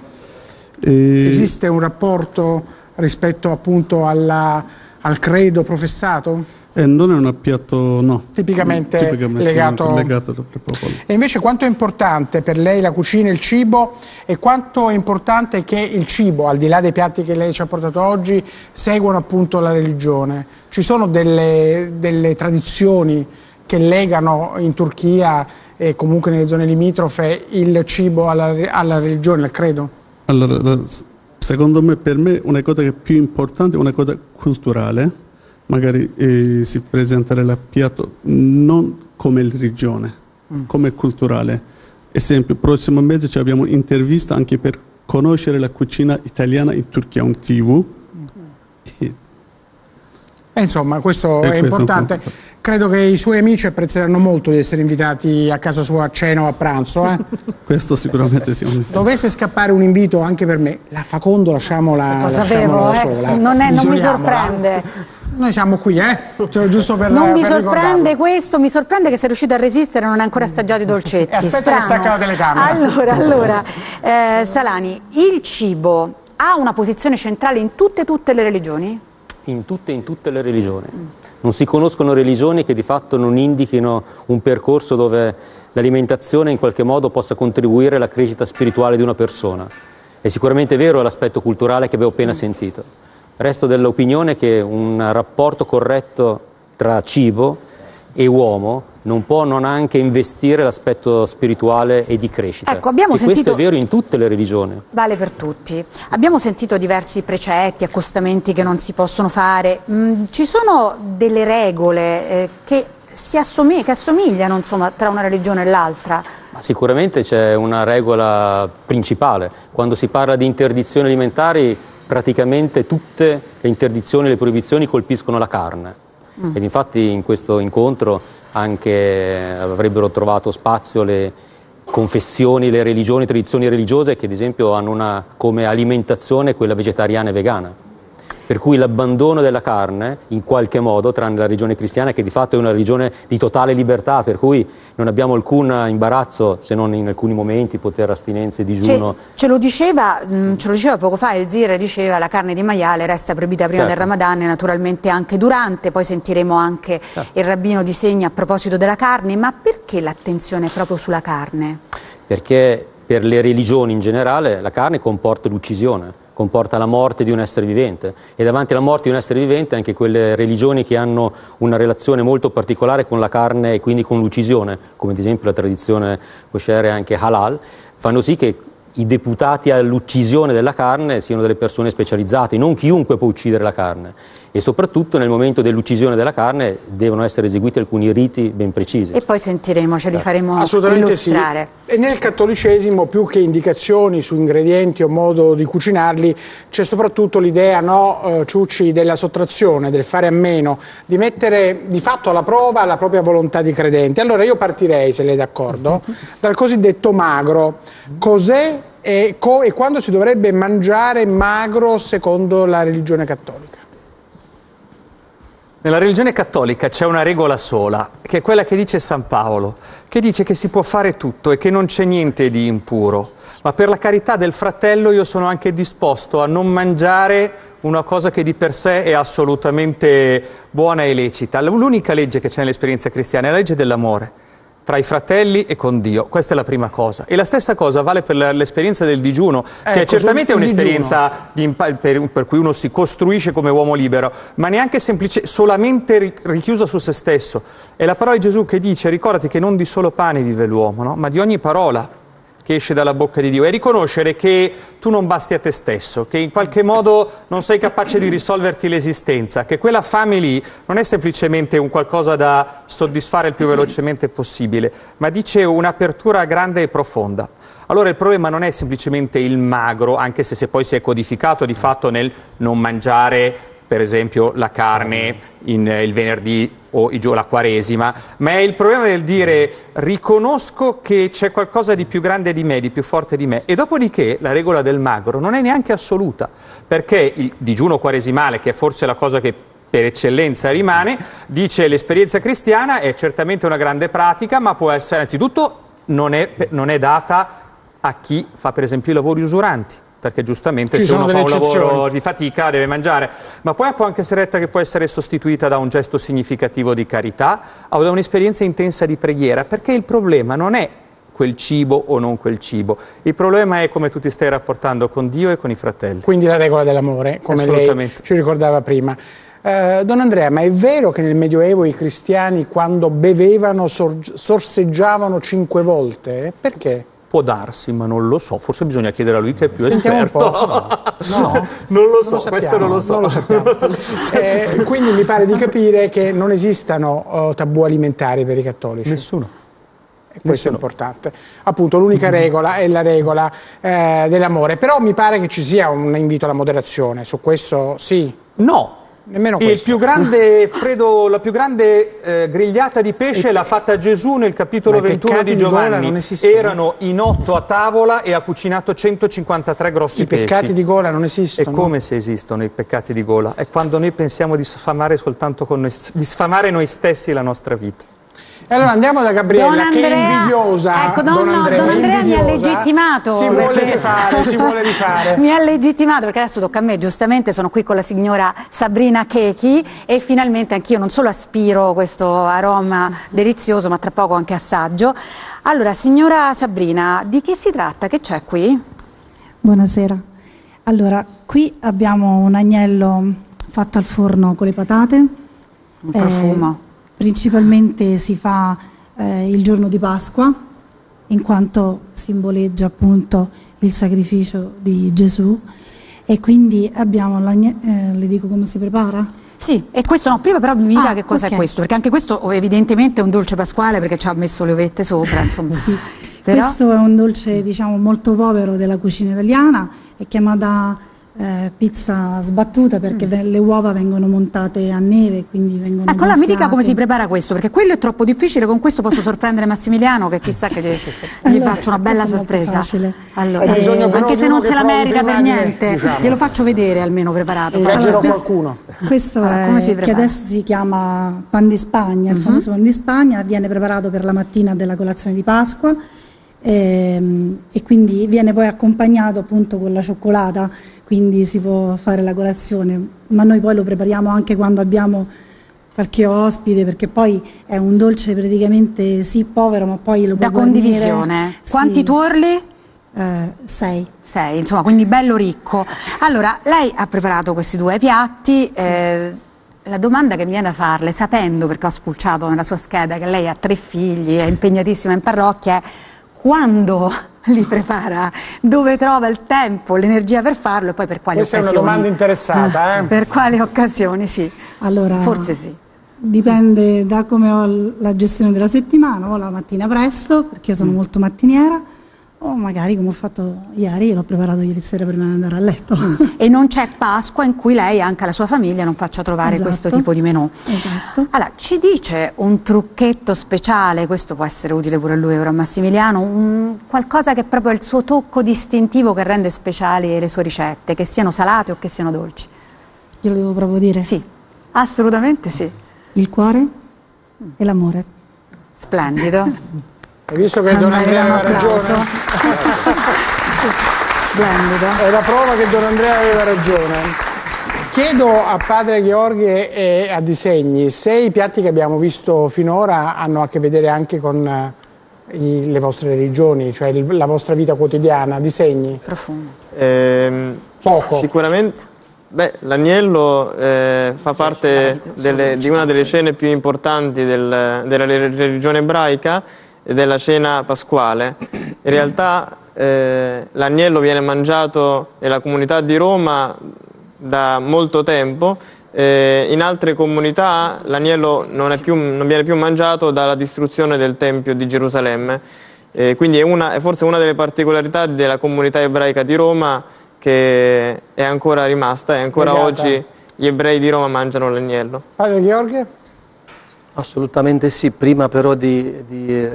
E- Esiste un rapporto rispetto appunto alla- al credo professato? Eh, non è un piatto, no. Tipicamente Tipicamente legato- legato al popolo. E invece quanto è importante per lei la cucina e il cibo e quanto è importante che il cibo, al di là dei piatti che lei ci ha portato oggi, seguano appunto la religione? Ci sono delle, delle tradizioni che legano in Turchia e comunque nelle zone limitrofe il cibo alla, alla religione, al credo? Allora, secondo me, per me, una cosa che è più importante è una cosa culturale. Magari eh, si presenterà il piatto non come religione, come culturale. Esempio, prossimo mese ci abbiamo un'intervista anche per conoscere la cucina italiana in Turchia, un TV. E- E insomma, questo E è questo è importante. importante. Credo che i suoi amici apprezzeranno molto di essere invitati a casa sua a cena o a pranzo. eh. [laughs] questo sicuramente sì. Dovesse scappare un invito anche per me, la Facondo lasciamola, Lo lasciamola sapevo, sola. eh? non, è- non mi sorprende. Noi siamo qui, eh? Cioè, giusto per Non mi per sorprende ricordarlo. questo, mi sorprende che sei riuscito a resistere e non hai ancora assaggiato i dolcetti. E aspetta che Strano. stacca la telecamera. Allora, allora, eh, Salani, il cibo ha una posizione centrale in tutte tutte le religioni? in tutte, in tutte le religioni. Non si conoscono religioni che di fatto non indichino un percorso dove l'alimentazione in qualche modo possa contribuire alla crescita spirituale di una persona. È sicuramente vero l'aspetto culturale che abbiamo appena sentito. Resto dell'opinione che un rapporto corretto tra cibo e uomo non può non anche investire l'aspetto spirituale e di crescita. Ecco, abbiamo e sentito- questo è vero in tutte le religioni. Vale per tutti. Abbiamo sentito diversi precetti, accostamenti che non si possono fare. Mm, ci sono delle regole eh, che, si assomi- che assomigliano insomma, tra una religione e l'altra? Ma Sicuramente c'è una regola principale. Quando si parla di interdizioni alimentari, praticamente tutte le interdizioni e le proibizioni colpiscono la carne. Ed infatti in questo incontro anche avrebbero trovato spazio le confessioni, le religioni, tradizioni religiose che ad esempio hanno una, come alimentazione quella vegetariana e vegana. Per cui l'abbandono della carne, in qualche modo, tranne la religione cristiana, che di fatto è una religione di totale libertà, per cui non abbiamo alcun imbarazzo, se non in alcuni momenti, poter astinenza e digiuno. Ce, ce lo diceva, mm, ce lo diceva poco fa, il Zir diceva la carne di maiale resta proibita prima Certo. del Ramadan e naturalmente anche durante, poi sentiremo anche Certo. il rabbino di segni a proposito della carne, ma perché l'attenzione è proprio sulla carne? perché per le religioni in generale la carne comporta l'uccisione, comporta la morte di un essere vivente. E davanti alla morte di un essere vivente anche quelle religioni che hanno una relazione molto particolare con la carne e quindi con l'uccisione, come ad esempio la tradizione kosher e anche halal, fanno sì che i deputati all'uccisione della carne siano delle persone specializzate, non chiunque può uccidere la carne e soprattutto nel momento dell'uccisione della carne devono essere eseguiti alcuni riti ben precisi. E poi sentiremo, ce li faremo Assolutamente sì. illustrare. E nel cattolicesimo, più che indicazioni su ingredienti o modo di cucinarli, c'è soprattutto l'idea, no, eh, Ciucci, della sottrazione, del fare a meno, di mettere di fatto alla prova la propria volontà di credente. Allora io partirei, se lei è d'accordo, [laughs] dal cosiddetto magro. Cos'è e, co- e quando si dovrebbe mangiare magro secondo la religione cattolica? Nella religione cattolica c'è una regola sola, che è quella che dice San Paolo, che dice che si può fare tutto e che non c'è niente di impuro, ma per la carità del fratello io sono anche disposto a non mangiare una cosa che di per sé è assolutamente buona e lecita. L'unica legge che c'è nell'esperienza cristiana è la legge dell'amore tra i fratelli e con Dio. Questa è la prima cosa. E la stessa cosa vale per l'esperienza del digiuno, che è Ecco, certamente il un'esperienza impa- per, per cui uno si costruisce come uomo libero, ma neanche semplice, solamente ri- richiuso su se stesso. È la parola di Gesù che dice, ricordati che non di solo pane vive l'uomo, no? ma di ogni parola che esce dalla bocca di Dio e riconoscere che tu non basti a te stesso, che in qualche modo non sei capace di risolverti l'esistenza, che quella fame lì non è semplicemente un qualcosa da soddisfare il più velocemente possibile, ma dice un'apertura grande e profonda. Allora il problema non è semplicemente il magro, anche se, se poi si è codificato di fatto nel non mangiare per esempio la carne in, eh, il venerdì o la quaresima, ma è il problema del dire riconosco che c'è qualcosa di più grande di me, di più forte di me, e dopodiché la regola del magro non è neanche assoluta, perché il digiuno quaresimale, che è forse la cosa che per eccellenza rimane, dice l'esperienza cristiana è certamente una grande pratica, ma può essere, anzitutto, non è, non è data a chi fa per esempio i lavori usuranti perché giustamente Ci se uno fa un lavoro di fatica deve mangiare, ma poi può anche essere detta che può essere sostituita da un gesto significativo di carità o da un'esperienza intensa di preghiera, perché il problema non è quel cibo o non quel cibo, il problema è come tu ti stai rapportando con Dio e con i fratelli. Quindi la regola dell'amore, come lei ci ricordava prima. Eh, don Andrea, ma è vero che nel Medioevo i cristiani quando bevevano sor- sorseggiavano cinque volte? Perché? Può darsi, ma non lo so, forse bisogna chiedere a lui che è più Sentiamo esperto. po'. [laughs] No, non lo so, sappiamo, questo non lo so. non lo sappiamo. [laughs] Eh, quindi mi pare di capire che non esistono oh, tabù alimentari per i cattolici. Nessuno. E questo è importante. Appunto, l'unica regola è la regola eh, dell'amore. Però mi pare che ci sia un invito alla moderazione. Su questo sì. No. Nemmeno Il questo. più grande, [laughs] credo, la più grande eh, grigliata di pesce l'ha fatta Gesù nel capitolo Ma i 21 peccati di di Giovanni. esistono? Erano in otto a tavola e ha cucinato 153 grossi I pesci. peccati di gola non E esistono. come se esistono i peccati di gola? È quando noi pensiamo di sfamare soltanto con noi, di sfamare noi stessi la nostra vita. Allora andiamo da Gabriella, che è invidiosa. Ecco, no, Don no, Andrea, Don Andrea mi ha legittimato. Si vuole perché- rifare, si vuole rifare. [laughs] mi ha legittimato perché adesso tocca a me, giustamente sono qui con la signora Sabrina Chechi e finalmente anch'io non solo aspiro questo aroma delizioso, ma tra poco anche assaggio. Allora, signora Sabrina, di che si tratta? Che c'è qui? Buonasera. Allora, qui abbiamo un agnello fatto al forno con le patate. Un profumo. Principalmente si fa eh, il giorno di Pasqua, in quanto simboleggia appunto il sacrificio di Gesù. E quindi abbiamo l'agnello, le dico come si prepara? Sì, e questo no, prima però mi dica Ah, che cosa ok. è questo, perché anche questo evidentemente è un dolce pasquale perché ci ha messo le ovette sopra, [laughs] insomma. Sì. Però- Questo è un dolce diciamo molto povero della cucina italiana, è chiamata eh, pizza sbattuta perché ve- le uova vengono montate a neve, quindi vengono Mm. Ecco, allora mi dica come si prepara questo, perché quello è troppo difficile, con questo posso sorprendere Massimiliano che chissà che gli, gli Allora, faccio una bella questo è sorpresa. Allora, però anche se non se la merita per niente, diciamo. glielo faccio vedere almeno preparato. Allora, qualcuno. Questo Allora, è come si che adesso si chiama pan di Spagna, il Mhm. famoso pan di Spagna, viene preparato per la mattina della colazione di Pasqua ehm, e quindi viene poi accompagnato appunto con la cioccolata, quindi si può fare la colazione, ma noi poi lo prepariamo anche quando abbiamo qualche ospite perché poi è un dolce praticamente sì povero ma poi lo Da puoi guarnire- condivisione. Sì. Quanti tuorli? Eh, sei. Sei, insomma, quindi bello ricco. Allora, lei ha preparato questi due piatti. eh, la domanda che mi viene da farle, sapendo perché ho spulciato nella sua scheda che lei ha tre figli, è impegnatissima in parrocchia, è quando [laughs] li prepara, dove trova il tempo, l'energia per farlo e poi per quali Questa è una occasioni? domanda interessata, eh? Per quali occasioni, sì. Allora, Forse sì. Dipende da come ho la gestione della settimana, o la mattina presto, perché io sono molto mattiniera, o magari come ho fatto ieri, l'ho preparato ieri sera prima di andare a letto. E non c'è Pasqua in cui lei e anche la sua famiglia non faccia trovare Esatto. questo tipo di menù. Esatto. Allora, ci dice un trucchetto speciale, questo può essere utile pure a lui, però a Massimiliano, un- qualcosa che è proprio il suo tocco distintivo che rende speciali le sue ricette, che siano salate o che siano dolci. Glielo devo proprio dire? Sì, assolutamente sì. Il cuore e l'amore. Splendido. [laughs] Hai visto che Don Andrea aveva ragione? [laughs] Splendido. È la prova che Don Andrea aveva ragione. Chiedo a padre Gheorghi e a Disegni se i piatti che abbiamo visto finora hanno a che vedere anche con eh, i- le vostre religioni, cioè il- la vostra vita quotidiana. Disegni? Profondo. Ehm, Poco. Sicuramente. Beh, l'agnello eh, fa parte delle- di una delle scene più importanti del- della re- religione ebraica della cena pasquale. In realtà eh, l'agnello viene mangiato nella comunità di Roma da molto tempo. eh, in altre comunità l'agnello non, non viene più mangiato dalla distruzione del Tempio di Gerusalemme. Eh, quindi è, una- è forse una delle particolarità della comunità ebraica di Roma che è ancora rimasta, è ancora Legata. oggi gli ebrei di Roma mangiano l'agnello. Padre Gheorghe? Assolutamente sì, prima però di, di eh,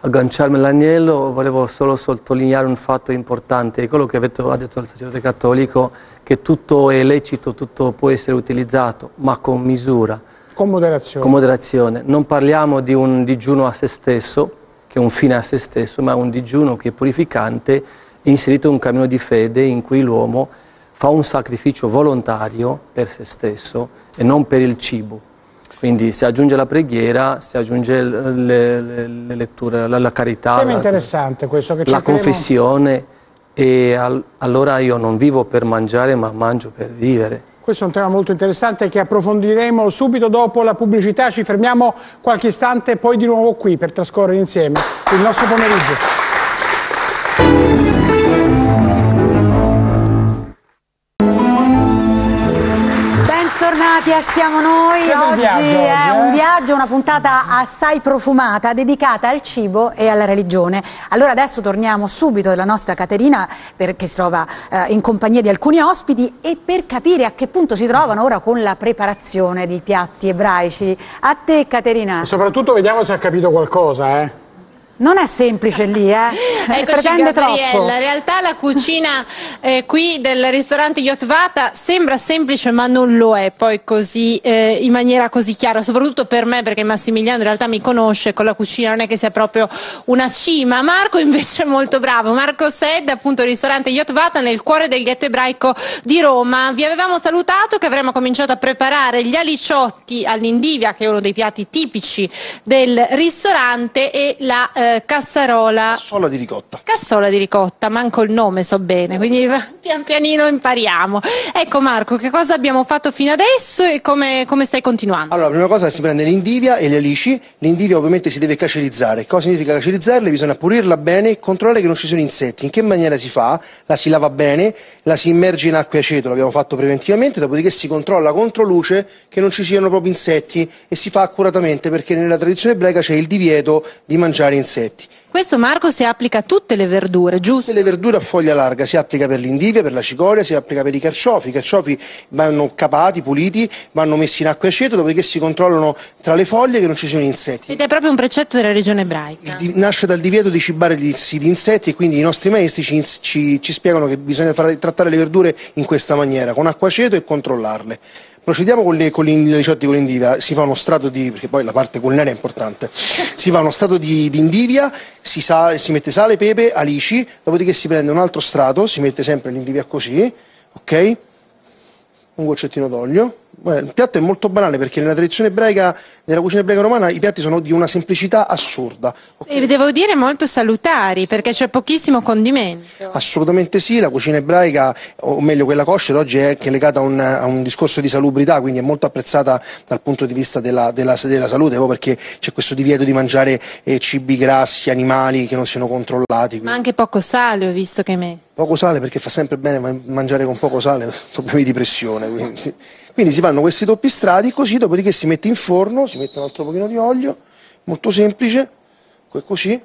agganciarmi all'agnello volevo solo sottolineare un fatto importante, quello che detto, ha detto il sacerdote cattolico, che tutto è lecito, tutto può essere utilizzato, ma con misura. Con moderazione. Con moderazione. Non parliamo di un digiuno a se stesso, che è un fine a se stesso, ma un digiuno che è purificante, inserito in un cammino di fede in cui l'uomo fa un sacrificio volontario per se stesso e non per il cibo. Quindi si aggiunge la preghiera, si aggiunge le, le, le letture, la, la carità, Tema la, interessante questo che la confessione e al- allora io non vivo per mangiare ma mangio per vivere. Questo è un tema molto interessante che approfondiremo subito dopo la pubblicità. Ci fermiamo qualche istante e poi di nuovo qui per trascorrere insieme il nostro pomeriggio. A Siamo Noi. Che Oggi viaggio oggi, è eh? un viaggio, una puntata assai profumata dedicata al cibo e alla religione. Allora adesso torniamo subito dalla nostra Caterina perché si trova eh, in compagnia di alcuni ospiti e per capire a che punto si trovano ora con la preparazione di piatti ebraici. A te Caterina. E soprattutto vediamo se ha capito qualcosa, eh. Non è semplice lì, eh. [laughs] Eccoci Pretende Gabriella, troppo. in realtà la cucina eh, qui del ristorante Yotvata sembra semplice ma non lo è poi così eh, in maniera così chiara, soprattutto per me perché Massimiliano in realtà mi conosce, con la cucina non è che sia proprio una cima, Marco invece è molto bravo, Marco Sed appunto il ristorante Yotvata nel cuore del ghetto ebraico di Roma, vi avevamo salutato che avremmo cominciato a preparare gli aliciotti all'indivia che è uno dei piatti tipici del ristorante e la eh, cassarola Solo di ricotta. Cassola di ricotta, manco il nome so bene, quindi pian pianino impariamo. Ecco Marco, che cosa abbiamo fatto fino adesso e come, come stai continuando? Allora, la prima cosa si prende l'indivia e le alici. L'indivia ovviamente si deve cacerizzare. Cosa significa cacerizzarle? Bisogna pulirla bene e controllare che non ci sono insetti. In che maniera si fa? La si lava bene, la si immerge in acqua e aceto, l'abbiamo fatto preventivamente, dopodiché si controlla contro luce che non ci siano proprio insetti e si fa accuratamente perché nella tradizione ebraica c'è il divieto di mangiare insetti. Questo Marco si applica a tutte le verdure, giusto? Tutte le verdure a foglia larga si applica per l'indivia, per la cicoria, si applica per i carciofi. I carciofi vanno capati, puliti, vanno messi in acqua e aceto, dopodiché si controllano tra le foglie che non ci siano insetti. Ed è proprio un precetto della regione ebraica. Di- nasce dal divieto di cibare gli, gli insetti e quindi i nostri maestri ci, ci- ci spiegano che bisogna fare- trattare le verdure in questa maniera, con acqua aceto e controllarle. Procediamo con, le, con gli liciotti con l'indivia, si fa uno strato di, perché poi la parte culinaria è importante, si fa uno strato di, di indivia, si, sale- si mette sale, pepe, alici, dopodiché si prende un altro strato, si mette sempre l'indivia così, ok? Un goccettino d'olio. Il piatto è molto banale perché nella tradizione ebraica, nella cucina ebraica romana, i piatti sono di una semplicità assurda. E devo dire molto salutari perché c'è pochissimo condimento. Assolutamente sì, la cucina ebraica, o meglio quella kosher, oggi è anche legata a un, a un discorso di salubrità, quindi è molto apprezzata dal punto di vista della, della- della salute, proprio perché c'è questo divieto di mangiare eh, cibi grassi, animali che non siano controllati. Ma anche poco sale ho visto che hai messo. Poco sale perché fa sempre bene ma- mangiare con poco sale, [laughs] problemi di pressione. Quindi, quindi si fanno questi doppi strati, così dopodiché si mette in forno, si mette un altro pochino di olio, molto semplice, così,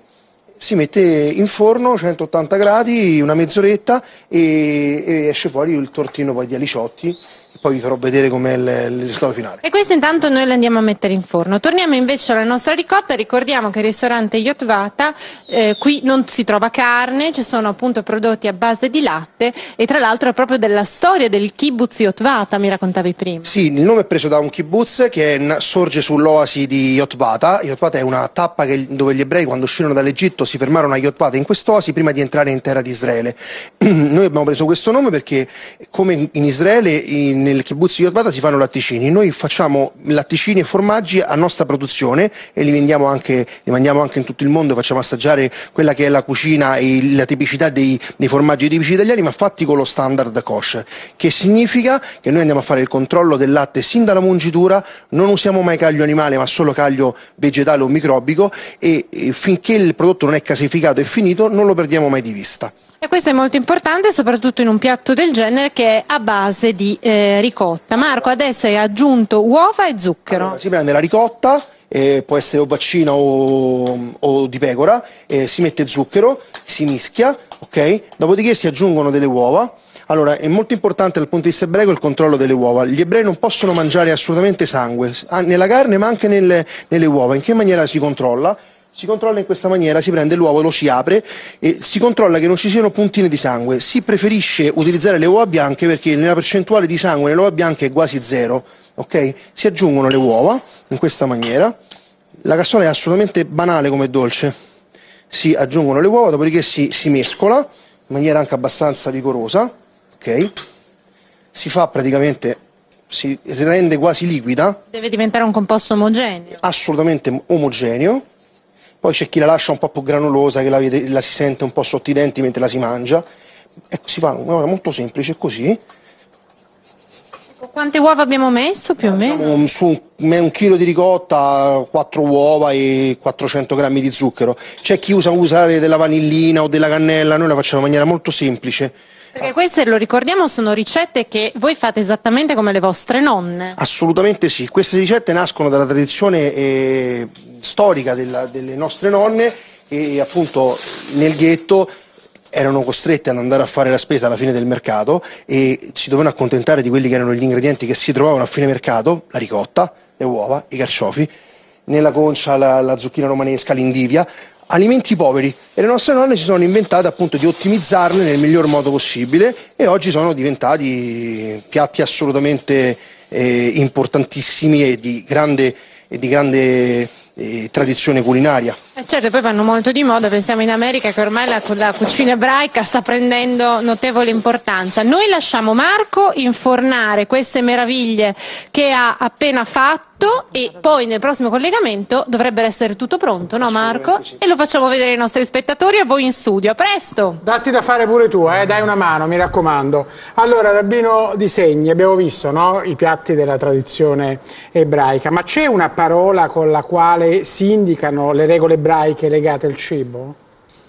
si mette in forno 180 gradi, una mezz'oretta e, e esce fuori il tortino poi di aliciotti poi vi farò vedere com'è il, il risultato finale. E questo intanto noi le andiamo a mettere in forno. Torniamo invece alla nostra ricotta, ricordiamo che il ristorante Yotvata, eh, qui non si trova carne, ci sono appunto prodotti a base di latte e tra l'altro è proprio della storia del kibbutz Yotvata, mi raccontavi prima. Sì, il nome è preso da un kibbutz che è sorge sull'oasi di Yotvata. Yotvata è una tappa che- dove gli ebrei quando uscirono dall'Egitto si fermarono a Yotvata in quest'oasi prima di entrare in terra di Israele. [clears throat] Noi abbiamo preso questo nome perché come in in Israele in- nel kibbutz di Yotvata si fanno latticini, noi facciamo latticini e formaggi a nostra produzione e li vendiamo anche, li mandiamo anche in tutto il mondo, facciamo assaggiare quella che è la cucina e la tipicità dei, dei formaggi tipici italiani ma fatti con lo standard kosher, che significa che noi andiamo a fare il controllo del latte sin dalla mungitura, non usiamo mai caglio animale ma solo caglio vegetale o microbico e, e finché il prodotto non è casificato e finito non lo perdiamo mai di vista. E questo è molto importante, soprattutto in un piatto del genere che è a base di eh, ricotta. Marco, adesso hai aggiunto uova e zucchero. Allora, si prende la ricotta, eh, può essere o vaccina o, o di pecora, eh, si mette zucchero, si mischia, ok? Dopodiché si aggiungono delle uova. Allora, è molto importante dal punto di vista ebraico il controllo delle uova. Gli ebrei non possono mangiare assolutamente sangue, nella carne ma anche nelle, nelle uova. In che maniera si controlla? Si controlla in questa maniera, si prende l'uovo, lo si apre e si controlla che non ci siano puntine di sangue. Si preferisce utilizzare le uova bianche perché nella percentuale di sangue nelle uova bianche è quasi zero. Okay? Si aggiungono le uova in questa maniera. La cassola è assolutamente banale come dolce. Si aggiungono le uova, dopodiché si, si mescola in maniera anche abbastanza vigorosa. Okay? Si fa praticamente, si rende quasi liquida, Deve diventare un composto omogeneo. assolutamente omogeneo. Poi c'è chi la lascia un po' più granulosa, che la, vede- la si sente un po' sotto i denti mentre la si mangia. Ecco, si fa in maniera molto semplice, così. Quante uova abbiamo messo più o meno? Un, su un, un chilo di ricotta, 4 uova e 400 grammi di zucchero. C'è chi usa usare della vanillina o della cannella, noi la facciamo in maniera molto semplice. Perché queste, lo ricordiamo, sono ricette che voi fate esattamente come le vostre nonne. Assolutamente sì, queste ricette nascono dalla tradizione eh, storica della- delle nostre nonne e appunto nel ghetto erano costrette ad andare a fare la spesa alla fine del mercato e si dovevano accontentare di quelli che erano gli ingredienti che si trovavano a fine mercato, la ricotta, le uova, i carciofi, nella concia la, la zucchina romanesca, l'indivia, alimenti poveri. E le nostre nonne si sono inventate appunto di ottimizzarli nel miglior modo possibile e oggi sono diventati piatti assolutamente eh, importantissimi e di grande, e di grande eh, tradizione culinaria. Eh, certo, poi vanno molto di moda, pensiamo in America che ormai la, la cucina ebraica sta prendendo notevole importanza. Noi lasciamo Marco infornare queste meraviglie che ha appena fatto e poi nel prossimo collegamento dovrebbe essere tutto pronto, no Marco? E lo facciamo vedere ai nostri spettatori e a voi in studio. A presto! Datti da fare pure tu, eh? dai una mano, mi raccomando. Allora, Rabbino Disegni, abbiamo visto no? i piatti della tradizione ebraica, ma c'è una parola con la quale si indicano le regole ebraiche legate al cibo?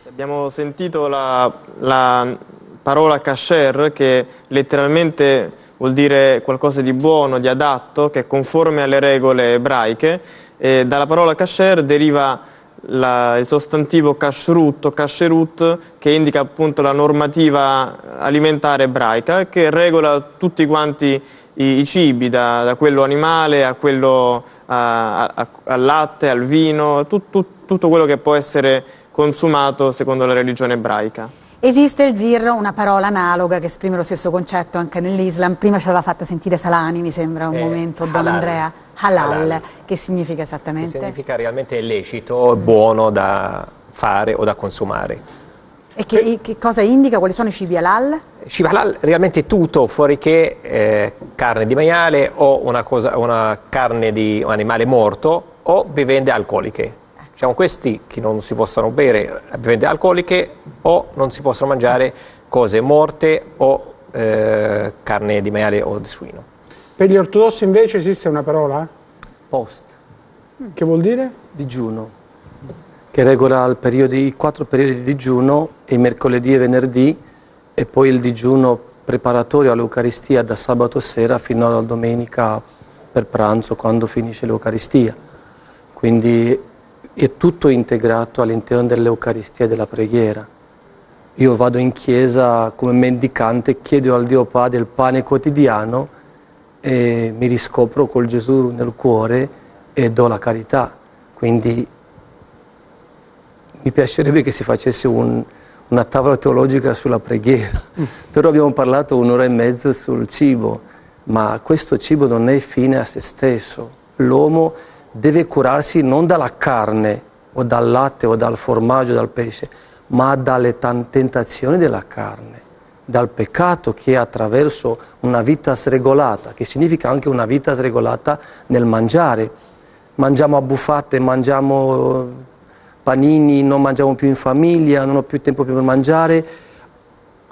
Abbiamo sentito la, la parola kasher che letteralmente vuol dire qualcosa di buono, di adatto, che è conforme alle regole ebraiche. E dalla parola kasher deriva la- il sostantivo kashrut kasherut che indica appunto la normativa alimentare ebraica che regola tutti quanti i, i cibi, da, da quello animale a quello a- a- al latte, al vino, tut- tut- tutto quello che può essere consumato secondo la religione ebraica. Esiste il zir, una parola analoga che esprime lo stesso concetto anche nell'Islam. Prima ce l'aveva fatta sentire Salani, mi sembra un Eh, momento, Don halal. Andrea. Halal, Halal. che significa che esattamente? significa realmente lecito, buono da fare o da consumare. E che, che cosa indica? Quali sono i cibi halal? Cibo halal realmente tutto fuori che eh, carne di maiale o una, cosa- una carne di un animale morto o bevande alcoliche. Diciamo questi che non si possono bere bevande alcoliche o non si possono mangiare cose morte o eh, carne di maiale o di suino. Per gli ortodossi invece esiste una parola? Post, Che vuol dire? digiuno, che regola il periodo- i quattro periodi di digiuno, il mercoledì e venerdì, e poi il digiuno preparatorio all'Eucaristia da sabato sera fino alla domenica per pranzo, quando finisce l'Eucaristia. Quindi è tutto integrato all'interno dell'Eucaristia e della preghiera. Io vado in chiesa come mendicante, chiedo al Dio Padre il pane quotidiano e mi riscopro col Gesù nel cuore e do la carità. Quindi mi piacerebbe che si facesse un- una tavola teologica sulla preghiera, però abbiamo parlato un'ora e mezza sul cibo, ma questo cibo non è fine a se stesso. L'uomo deve curarsi non dalla carne o dal latte o dal formaggio, dal pesce, ma dalle tentazioni della carne, dal peccato che è attraverso una vita sregolata, che significa anche una vita sregolata nel mangiare. Mangiamo a buffate, mangiamo panini, non mangiamo più in famiglia, non ho più tempo per mangiare,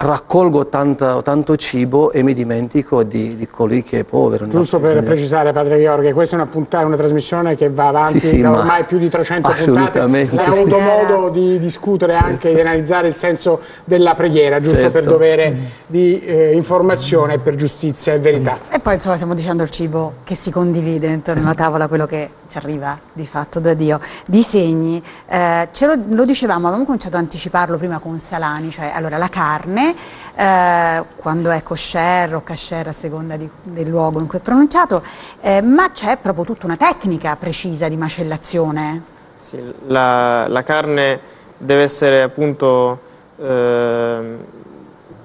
raccolgo tanta- tanto cibo e mi dimentico di, di colui che è povero. Giusto per Bisogna- precisare, Padre Gheorghe, questa è una, puntata, una trasmissione che va avanti Sì, sì, da ma- ormai più di 300 puntate. Assolutamente. Abbiamo avuto modo di discutere anche, di analizzare il senso della preghiera, giusto Certo. per dovere di eh, informazione, per giustizia e verità. E poi insomma stiamo dicendo il cibo che si condivide intorno alla tavola, quello che ci arriva di fatto da Dio. Disegni, eh, ce lo, lo dicevamo, avevamo cominciato a anticiparlo prima con Salani, cioè allora la carne eh, quando è kosher o kasher a seconda di, del luogo in cui è pronunciato, eh, ma c'è proprio tutta una tecnica precisa di macellazione. Sì, la, la carne deve essere appunto eh,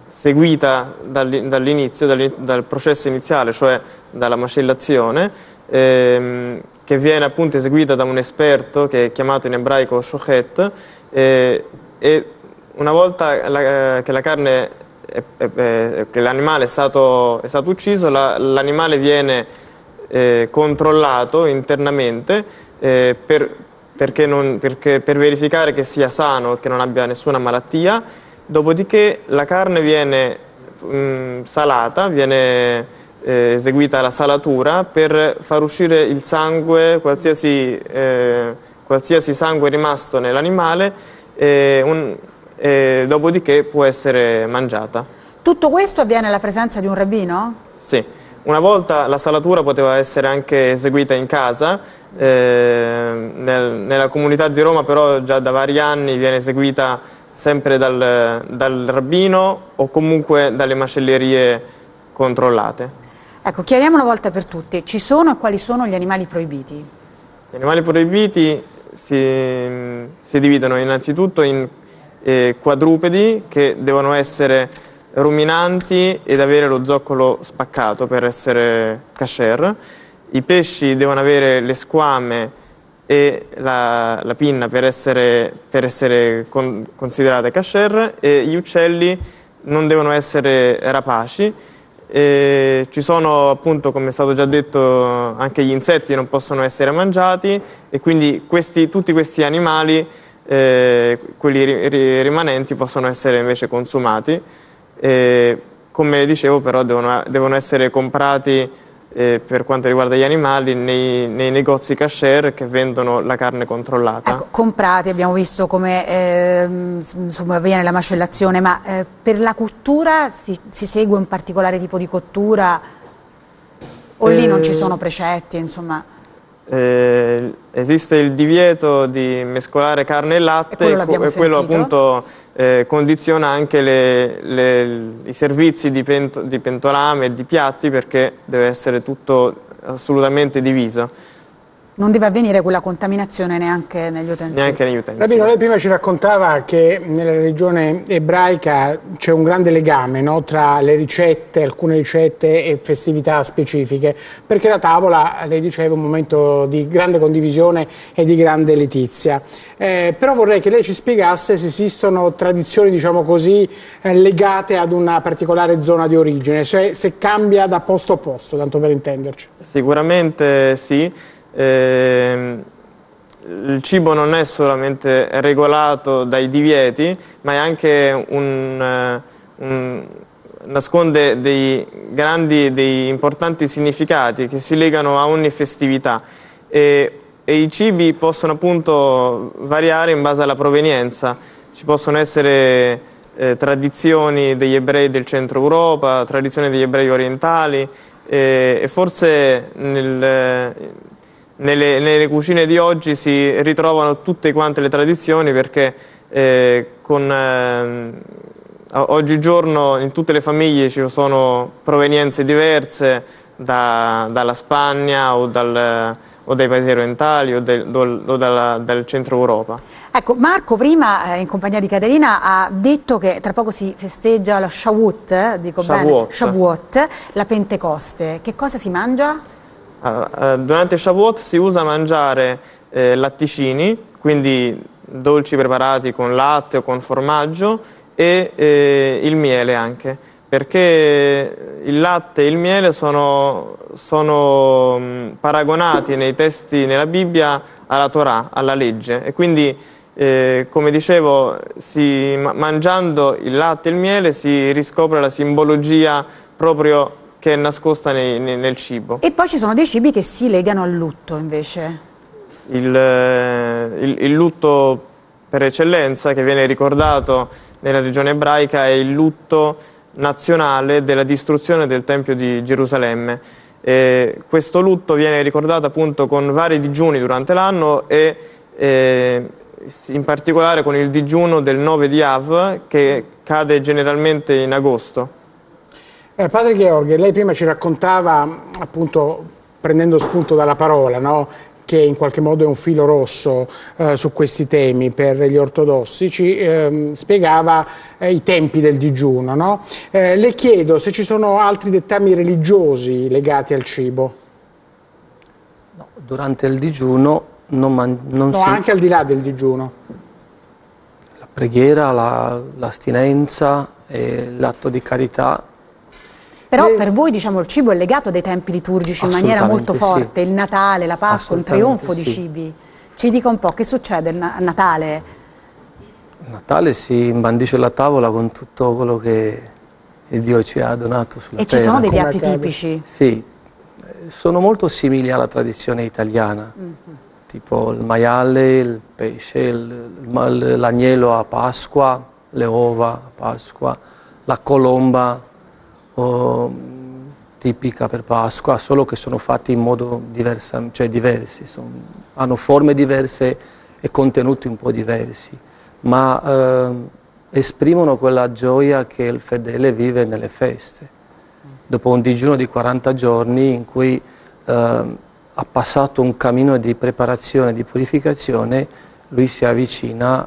seguita dall'inizio, dall dal processo iniziale, cioè dalla macellazione, ehm, che viene appunto eseguita da un esperto che è chiamato in ebraico shochet eh, e una volta la, che la carne è, è, è, che l'animale è stato, è stato ucciso, l'animale la, viene eh, controllato internamente eh, per, perché non, perché per verificare che sia sano e che non abbia nessuna malattia, dopodiché la carne viene mh, mm, salata, viene eh, eseguita la salatura per far uscire il sangue, qualsiasi, eh, qualsiasi sangue rimasto nell'animale, e, dopodiché può essere mangiata. Tutto questo avviene alla presenza di un rabbino? Sì. Una volta la salatura poteva essere anche eseguita in casa, eh, nel, nella comunità di Roma però già da vari anni viene eseguita sempre dal, dal rabbino o comunque dalle macellerie controllate. Ecco, chiariamo una volta per tutte, ci sono e quali sono gli animali proibiti? Gli animali proibiti si, si dividono innanzitutto in eh, quadrupedi che devono essere ruminanti ed avere lo zoccolo spaccato per essere kasher. I pesci devono avere le squame e la, la pinna per essere, per essere con, considerate kasher e gli uccelli non devono essere rapaci e ci sono appunto, come è stato già detto, anche gli insetti non possono essere mangiati e quindi questi, tutti questi animali, eh, quelli ri rimanenti, possono essere invece consumati. E, come dicevo però devono, devono essere comprati eh, per quanto riguarda gli animali nei, nei, negozi cashier che vendono la carne controllata. Ecco, comprati, abbiamo visto come eh, avviene la macellazione, ma eh, per la cottura si, si, segue un particolare tipo di cottura o lì non ci eh, sono precetti, insomma? Eh, esiste il divieto di mescolare carne e latte e quello, e quello appunto eh, condiziona anche le, le, i servizi di, pento, di pentolame e di piatti perché deve essere tutto assolutamente diviso non deve avvenire quella contaminazione neanche negli utensili. Neanche negli utensili. Rabino, lei prima ci raccontava che nella religione ebraica c'è un grande legame no? tra le ricette, alcune ricette e festività specifiche, perché la tavola, lei diceva, è un momento di grande condivisione e di grande letizia. Eh, però vorrei che lei ci spiegasse se esistono tradizioni, diciamo così, eh, legate ad una particolare zona di origine, cioè se cambia da posto a posto, tanto per intenderci. Sicuramente sì. Eh, il cibo non è solamente regolato dai divieti, ma è anche un, eh, un nasconde dei grandi, dei importanti significati che si legano a ogni festività e, e, i cibi possono appunto variare in base alla provenienza. Ci possono essere eh, tradizioni degli ebrei del centro Europa, tradizioni degli ebrei orientali eh, e forse nel, nelle, nelle, cucine di oggi si ritrovano tutte quante le tradizioni perché eh, con, eh, oggigiorno in tutte le famiglie ci sono provenienze diverse da, dalla Spagna o, dal, o, dai paesi orientali o, del, o dalla, dal centro Europa. Ecco, Marco prima eh, in compagnia di Caterina ha detto che tra poco si festeggia lo Shavuot, dico Shavuot. bene, Shavuot, la Pentecoste. Che cosa si mangia? Uh, durante Shavuot si usa mangiare eh, latticini, quindi dolci preparati con latte o con formaggio e eh, il miele anche, perché il latte e il miele sono, sono paragonati nei testi nella Bibbia alla Torah, alla legge. E quindi eh, come dicevo si, mangiando il latte e il miele si riscopre la simbologia proprio che è nascosta nei, nei, nel cibo. E poi ci sono dei cibi che si legano al lutto invece. Il, eh, il, il lutto per eccellenza che viene ricordato nella regione ebraica è il lutto nazionale della distruzione del Tempio di Gerusalemme. E questo lutto viene ricordato appunto con vari digiuni durante l'anno e eh, in particolare con il digiuno del 9 di Av che cade generalmente in agosto. Eh, padre Gheorghe, lei prima ci raccontava, appunto, prendendo spunto dalla parola, no? che in qualche modo è un filo rosso eh, su questi temi per gli ortodossi, ci ehm, spiegava eh, i tempi del digiuno. No? Eh, le chiedo se ci sono altri dettami religiosi legati al cibo. No, durante il digiuno non, man- non no, si... anche al di là del digiuno. La preghiera, la- l'astinenza e l'atto di carità Però per voi diciamo, il cibo è legato a dei tempi liturgici in maniera molto forte, il Natale, la Pasqua, un trionfo di sì. cibi. Ci dica un po' che succede a Natale? Natale si imbandisce la tavola con tutto quello che Dio ci ha donato sulla E terra. ci sono dei piatti tipici? Sì, sono molto simili alla tradizione italiana, tipo il maiale, il pesce, l'agnello a Pasqua, le uova a Pasqua, la colomba oh, tipica per Pasqua, solo che sono fatti in modo diversa, cioè diversi, son- hanno forme diverse e contenuti un po' diversi, ma ehm, esprimono quella gioia che il fedele vive nelle feste. Dopo un digiuno di 40 giorni in cui ehm, ha passato un cammino di preparazione, di purificazione, lui si avvicina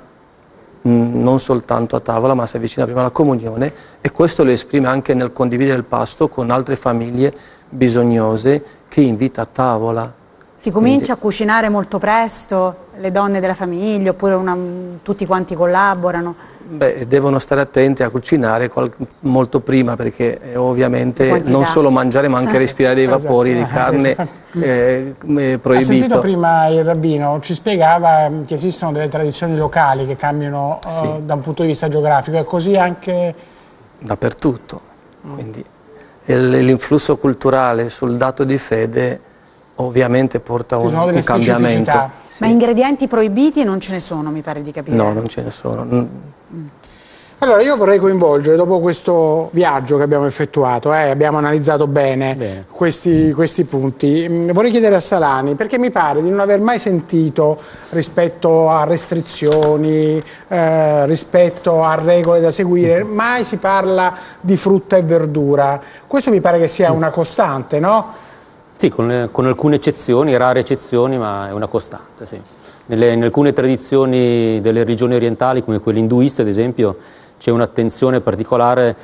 non soltanto a tavola, ma si avvicina prima alla comunione e questo lo esprime anche nel condividere il pasto con altre famiglie bisognose che invita a tavola. Si comincia a cucinare molto presto, le donne della famiglia, oppure una- tutti quanti collaborano? Beh, devono stare attenti a cucinare qual- molto prima perché eh, ovviamente Quantità. non solo mangiare ma anche Eh, respirare dei esatto. vapori di Eh, carne esatto. eh, è Ha sentito proibito. prima il rabbino, ci spiegava ehm, che esistono delle tradizioni locali che cambiano eh, Sì. da un punto di vista geografico e così anche dappertutto. Quindi il- l'influsso culturale sul dato di fede ovviamente porta un, un cambiamento. Sì. Ma ingredienti proibiti non ce ne sono, mi pare di capire. No, non ce ne sono. Mm. Allora, io vorrei coinvolgere, dopo questo viaggio che abbiamo effettuato, eh, abbiamo analizzato bene, Questi, questi punti, mm, vorrei chiedere a Salani, perché mi pare di non aver mai sentito rispetto a restrizioni, eh, rispetto a regole da seguire, mai si parla di frutta e verdura. Questo mi pare che sia una costante, no? Sì, con, con alcune eccezioni, rare eccezioni, ma è una costante. Sì. Nelle, in alcune tradizioni delle religioni orientali, come quelle induiste, ad esempio, c'è un'attenzione particolare,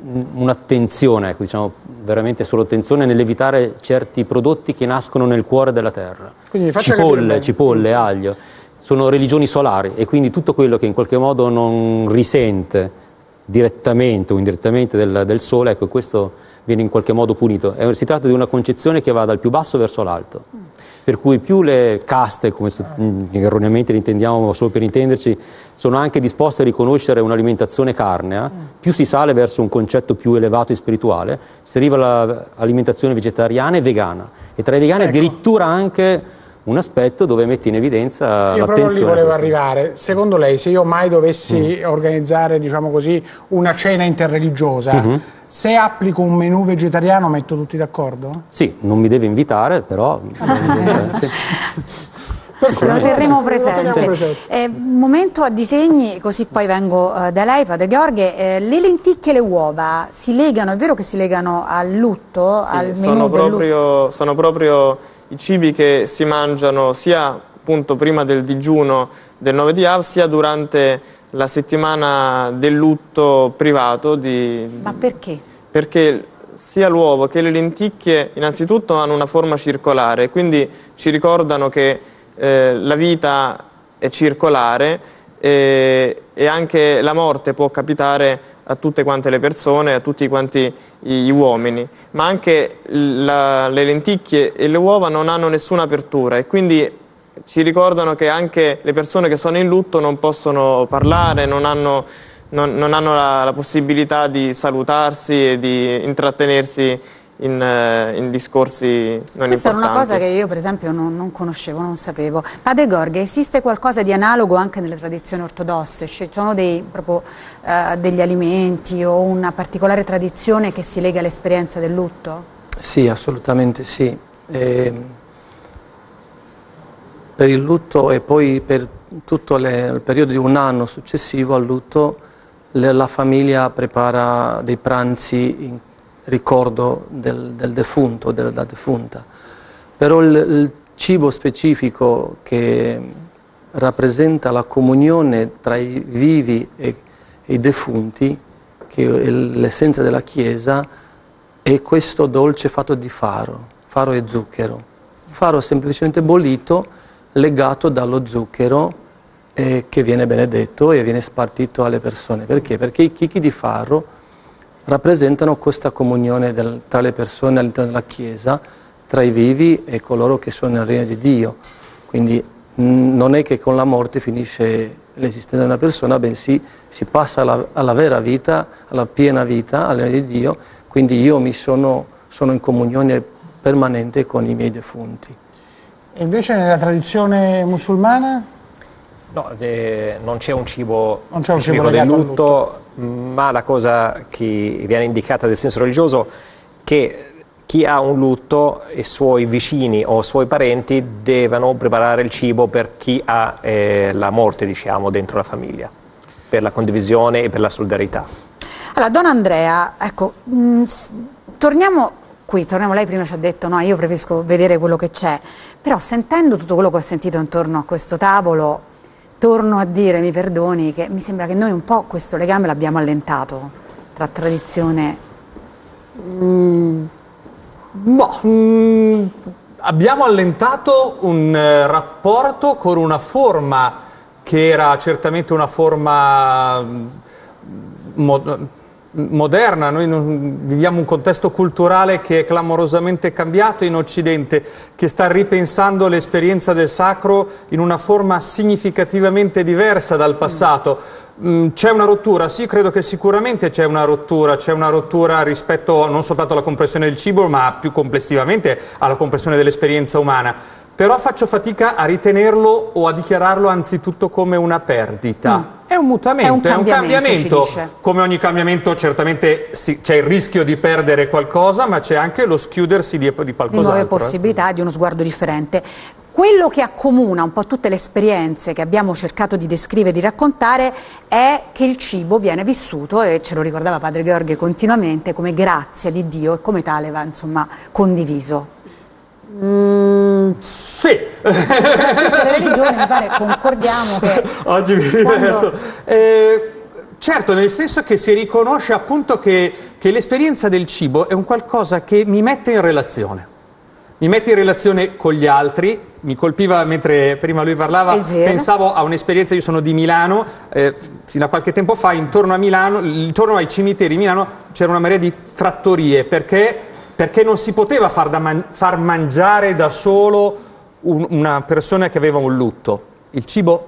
mh, un'attenzione, ecco, diciamo veramente solo attenzione nell'evitare certi prodotti che nascono nel cuore della terra. Cipolle, cipolle, aglio, sono religioni solari e quindi tutto quello che in qualche modo non risente direttamente o indirettamente del, del sole, ecco questo viene in qualche modo punito. È- si tratta di una concezione che va dal più basso verso l'alto. Per cui più le caste, come erroneamente le intendiamo solo per intenderci, sono anche disposte a riconoscere un'alimentazione carnea, più si sale verso un concetto più elevato e spirituale, si arriva all'alimentazione vegetariana e vegana. E tra i vegani addirittura anche un aspetto dove metti in evidenza Io proprio lì volevo arrivare. Secondo lei, se io mai dovessi Mm. organizzare, diciamo così, una cena interreligiosa, Mhm. se applico un menù vegetariano metto tutti d'accordo? Sì, non mi deve invitare, però... Ah. sì. Lo terremo presente. Eh, momento a disegni, così poi vengo eh, da lei, Padre Gheorghe. Eh, le lenticchie e le uova si legano, è vero che si legano al lutto, Sì, al menù sono, del lutto? proprio, sono proprio i cibi che si mangiano sia appunto prima del digiuno del 9 di Av sia durante la settimana del lutto privato di, Ma perché? perché sia l'uovo che le lenticchie innanzitutto hanno una forma circolare, quindi ci ricordano che eh, la vita è circolare e, e anche la morte può capitare a tutte quante le persone, a tutti quanti gli uomini, ma anche la- le lenticchie e le uova non hanno nessuna apertura e quindi ci ricordano che anche le persone che sono in lutto non possono parlare, non hanno, non- non hanno la, la possibilità di salutarsi e di intrattenersi in, eh, in discorsi non Questa è una importanti. cosa che io per esempio non, non conoscevo, non sapevo. Padre Gorghe, esiste qualcosa di analogo anche nelle tradizioni ortodosse? Ci sono dei, proprio, eh, degli alimenti o una particolare tradizione che si lega all'esperienza del lutto? Sì, assolutamente sì. E per il lutto e poi per tutto le- il periodo di un anno successivo al lutto le- la famiglia prepara dei pranzi in ricordo del, del defunto, della defunta. Però il, il cibo specifico che rappresenta la comunione tra i vivi e, e i defunti, che è l'essenza della Chiesa, è questo dolce fatto di faro, faro e zucchero. Faro semplicemente bollito, legato dallo zucchero eh, che viene benedetto e viene spartito alle persone. Perché? Perché i chicchi di faro rappresentano questa comunione del- tra le persone all'interno della Chiesa, tra i vivi e coloro che sono nel regno di Dio. Quindi non è che con la morte finisce l'esistenza di una persona, bensì si passa alla, alla vera vita, alla piena vita, al regno di Dio, quindi io sono, sono in comunione permanente con i miei defunti. E invece nella tradizione musulmana? No, eh, non c'è un cibo Non c'è un cibo del al lutto, ma la cosa che viene indicata del senso religioso che chi ha un lutto e suoi vicini o suoi parenti devono preparare il cibo per chi ha eh, la morte, diciamo, dentro la famiglia, per la condivisione e per la solidarietà. Allora, Don Andrea, ecco, mh, s- torniamo qui, torniamo, lei prima ci ha detto no, io preferisco vedere quello che c'è, però sentendo tutto quello che ho sentito intorno a questo tavolo, torno a dire, mi perdoni, che mi sembra che noi un po' questo legame l'abbiamo allentato tra tradizione. Boh, mm, abbiamo allentato un eh, rapporto con una forma che era certamente una forma mm, mo- moderna, noi viviamo un contesto culturale che è clamorosamente cambiato in Occidente, che sta ripensando l'esperienza del sacro in una forma significativamente diversa dal passato. Mm, C'è una rottura? Sì, credo che sicuramente c'è una rottura, c'è una rottura rispetto non soltanto alla comprensione del cibo, ma più complessivamente alla comprensione dell'esperienza umana. Però faccio fatica a ritenerlo o a dichiararlo anzitutto come una perdita. È un mutamento, È un cambiamento, ci dice. Come ogni cambiamento certamente sì, c'è il rischio di perdere qualcosa, ma c'è anche lo schiudersi di, di di nuove qualcos'altro. eh. possibilità, di uno sguardo differente. Quello che accomuna un po' tutte le esperienze che abbiamo cercato di descrivere e di raccontare è che il cibo viene vissuto, e ce lo ricordava Padre Gheorghe continuamente, come grazia di Dio e come tale va insomma condiviso. Mm, sì. Tutte religioni mi pare concordiamo che [laughs] Oggi mi diverto. Eh, certo, nel senso che si riconosce appunto che, che l'esperienza del cibo è un qualcosa che mi mette in relazione. Mi mette in relazione con gli altri, mi colpiva mentre prima lui parlava, pensavo a un'esperienza, io sono di Milano, eh, fino a qualche tempo fa intorno a Milano, intorno ai cimiteri di Milano c'era una marea di trattorie perché, perché non si poteva far, da man- far mangiare da solo un- una persona che aveva un lutto. Il cibo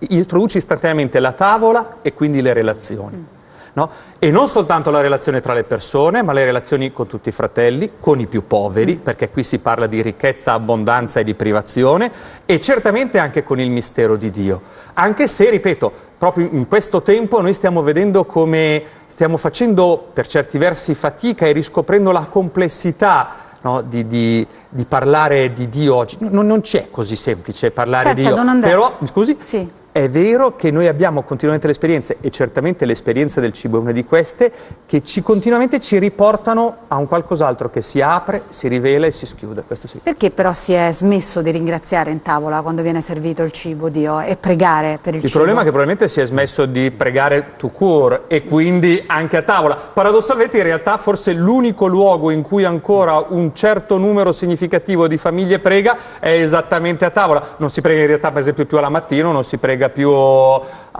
introduce istantaneamente la tavola e quindi le relazioni. no? E non soltanto la relazione tra le persone, ma le relazioni con tutti i fratelli, con i più poveri, perché qui si parla di ricchezza, abbondanza e di privazione, e certamente anche con il mistero di Dio. Anche se, ripeto, proprio in questo tempo noi stiamo vedendo come stiamo facendo per certi versi fatica e riscoprendo la complessità no, di, di- di parlare di Dio oggi. Non, non c'è così semplice parlare di Senta, Dio. don Andrea. Però, scusi? Sì. È vero che noi abbiamo continuamente le esperienze, e certamente l'esperienza del cibo è una di queste, che ci, continuamente ci riportano a un qualcos'altro che si apre, si rivela e si schiude. Questo sì. perché però si è smesso di ringraziare in tavola quando viene servito il cibo Dio e pregare per il, Il cibo? problema è che probabilmente si è smesso di pregare tout court e quindi anche a tavola. Paradossalmente in realtà forse l'unico luogo in cui ancora un certo numero significativo di famiglie prega è esattamente a tavola. Non si prega in realtà per esempio più alla mattina, non si prega più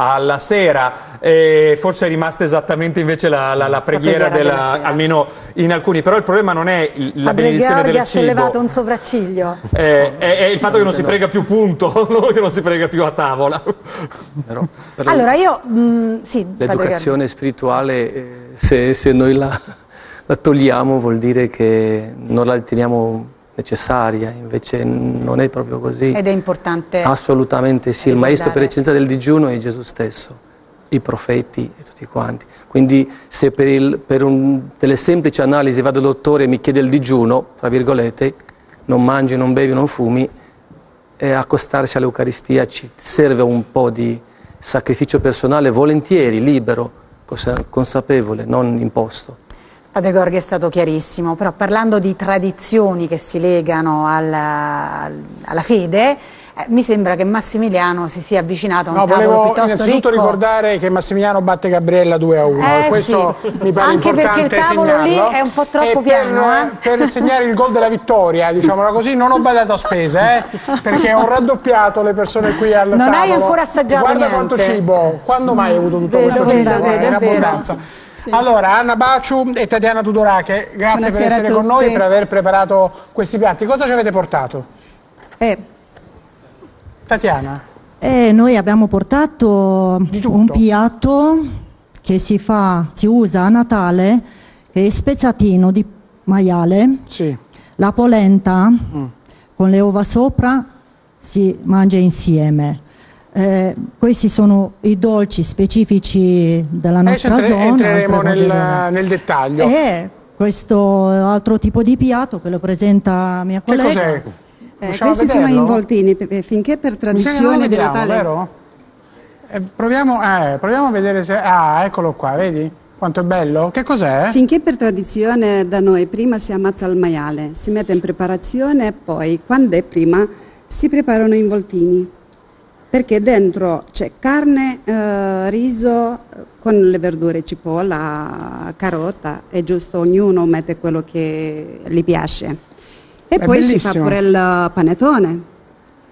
alla sera. E forse è rimasta esattamente invece la, la- la preghiera, preghiera della almeno in alcuni. Però il problema non è il- la Padre benedizione del ha cibo. sollevato un sopracciglio. Eh, è, è il fatto che non si prega più punto, [laughs] non che non si prega più a tavola. Però, però Allora io, mh, sì, Padre Gheorghe. l'educazione spirituale, eh, se, se noi la, la togliamo, vuol dire che non la riteniamo necessaria, invece non è proprio così. Ed è importante. Assolutamente sì, il ricordare- maestro per eccellenza del digiuno è Gesù stesso, i profeti e tutti quanti. Quindi se per, il- per un- delle semplici analisi vado dal dottore e mi chiede il digiuno, fra virgolette, non mangi, non bevi, non fumi, e accostarsi all'Eucaristia ci serve un po' di, sacrificio personale volentieri, libero, consapevole, non imposto. Padre Gorghi è stato chiarissimo, però parlando di tradizioni che si legano alla, alla fede, eh, mi sembra che Massimiliano si sia avvicinato a un No, tavolo volevo piuttosto innanzitutto ricco. ricordare che Massimiliano batte Gabriella 2 a 1 Eh, questo sì. mi pare Anche perché il tavolo lì segnarlo. è un po' troppo E piano, per, eh. per segnare il gol della vittoria, diciamola così, non ho badato a spese, eh, perché ho raddoppiato le persone qui al Non tavolo. hai ancora assaggiato Guarda niente. quanto cibo, quando mai hai avuto tutto Vero, questo vero, cibo? vero, in abbondanza. Allora, Anna Baciu e Tatiana Tudorache, grazie per Buonasera essere a con noi e per aver preparato questi piatti. Cosa ci avete portato? Eh, Tatiana? Eh, noi abbiamo portato un piatto che si fa, si usa a Natale, che è spezzatino di maiale, la polenta con le uova sopra si mangia insieme. Eh, questi sono i dolci specifici della Adesso nostra entre- zona. entreremo nel, nel dettaglio. E questo altro tipo di piatto che lo presenta mia Che collega. cos'è? Eh, questi sono vederlo? involtini, eh, finché per tradizione di vediamo, Natale... vero? Eh, proviamo, eh, proviamo a vedere se... Ah, eccolo qua, vedi? Quanto è bello. Che cos'è? Finché per tradizione da noi prima si ammazza il maiale, si mette in preparazione e poi quando è prima si preparano i involtini. Perché dentro c'è carne, eh, riso eh, con le verdure, cipolla, carota, è giusto, ognuno mette quello che gli piace. E È poi si fa bellissimo. pure il panettone.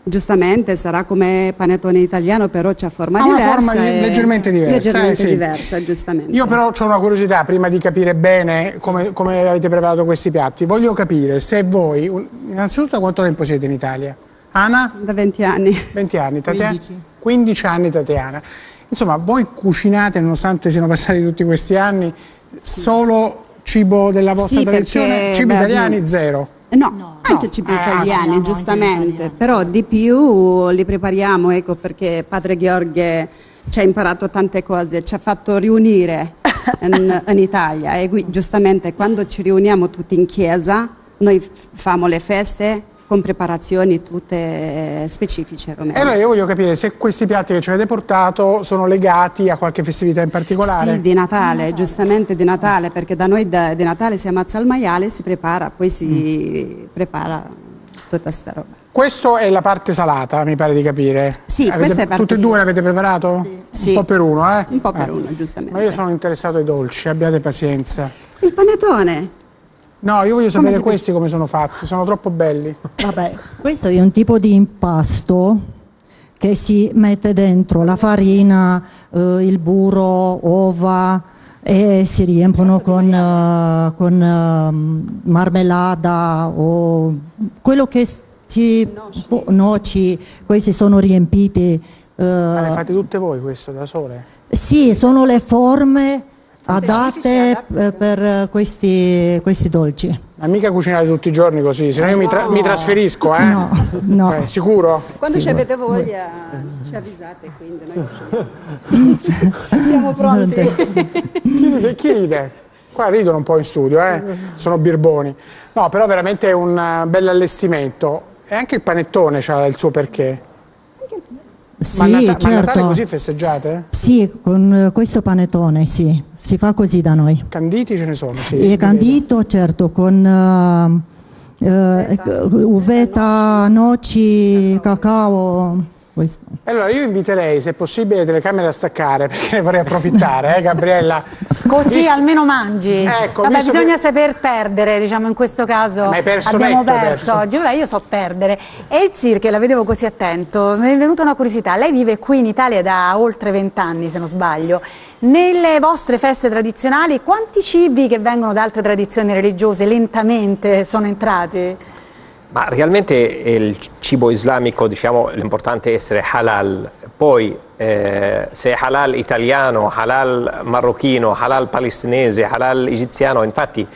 Giustamente sarà come panettone italiano, però c'ha forma Ha una diversa. forma e- leggermente diversa, leggermente eh, sì. diversa, giustamente. Io però ho una curiosità, prima di capire bene come, come avete preparato questi piatti. Voglio capire se voi, un- innanzitutto quanto tempo siete in Italia? Ana? Da 20 anni. 20 anni, Tatiana? 15. 15 anni Tatiana. Insomma, voi cucinate, nonostante siano passati tutti questi anni, solo cibo della vostra Sì, tradizione? perché, Cibi beh, italiani zero? No, anche cibi Eh, italiani, giustamente, però di più li prepariamo, ecco perché Padre Gheorghe ci ha imparato tante cose, ci ha fatto riunire [laughs] in, in Italia e qui, giustamente quando ci riuniamo tutti in chiesa, noi f- facciamo le feste con preparazioni tutte specifiche E romene. allora io voglio capire se questi piatti che ci avete portato sono legati a qualche festività in particolare. Sì, di Natale, giustamente di Natale, perché da noi da- di Natale si ammazza il maiale, si prepara, poi si Mm. prepara tutta sta roba. Questa è la parte salata, mi pare di capire. Sì, Avete- questa è parte Tutte e due sì. l'avete preparato? Sì. Un po' per uno, eh? Un po' per Eh. uno, giustamente. Ma io sono interessato ai dolci, abbiate pazienza. Il panettone. No, io voglio Come sapere si- questi come sono fatti, sono troppo belli. Vabbè, questo è un tipo di impasto che si mette dentro la farina, eh, il burro, uova e si riempiono con, eh, con ehm, marmellata o quello che si boh, noci, questi sono riempiti. eh, Ma le fate tutte voi questo da sole? sì, sono le forme adatte eh, per eh, questi, questi dolci. Ma mica cucinate tutti i giorni così, se no io mi, tra- mi trasferisco, eh? No, no. Eh, sicuro? Quando ci avete voglia ci avvisate, quindi noi [laughs] siamo pronti. Chi ride? Chi ride? Qua ridono un po' in studio, eh? Sono birboni. No, però veramente è un bel allestimento. E anche il panettone ha il suo perché. Sì, ma, Nata- ma a Natale certo. così festeggiate? Sì, con eh, questo panettone, sì, si fa così da noi. Canditi ce ne sono, sì. E candito, certo, con eh, eh, uvetta, noci, cacao, questo. Allora io inviterei, se possibile, le telecamere a staccare, [laughs] perché ne vorrei approfittare, eh, Gabriella? Così Visto- almeno mangi. Ecco, Vabbè, bisogna che- saper perdere, diciamo in questo caso. Ma hai perso abbiamo netto, perso perso. oggi. Vabbè, io so perdere. E il Zir, la vedevo così attento, mi è venuta una curiosità. Lei vive qui in Italia da oltre vent'anni, se non sbaglio. Nelle vostre feste tradizionali, quanti cibi che vengono da altre tradizioni religiose lentamente sono entrati? Ma realmente il cibo islamico, diciamo, l'importante è essere halal. Poi eh, se è halal italiano, halal marocchino, halal palestinese, halal egiziano, infatti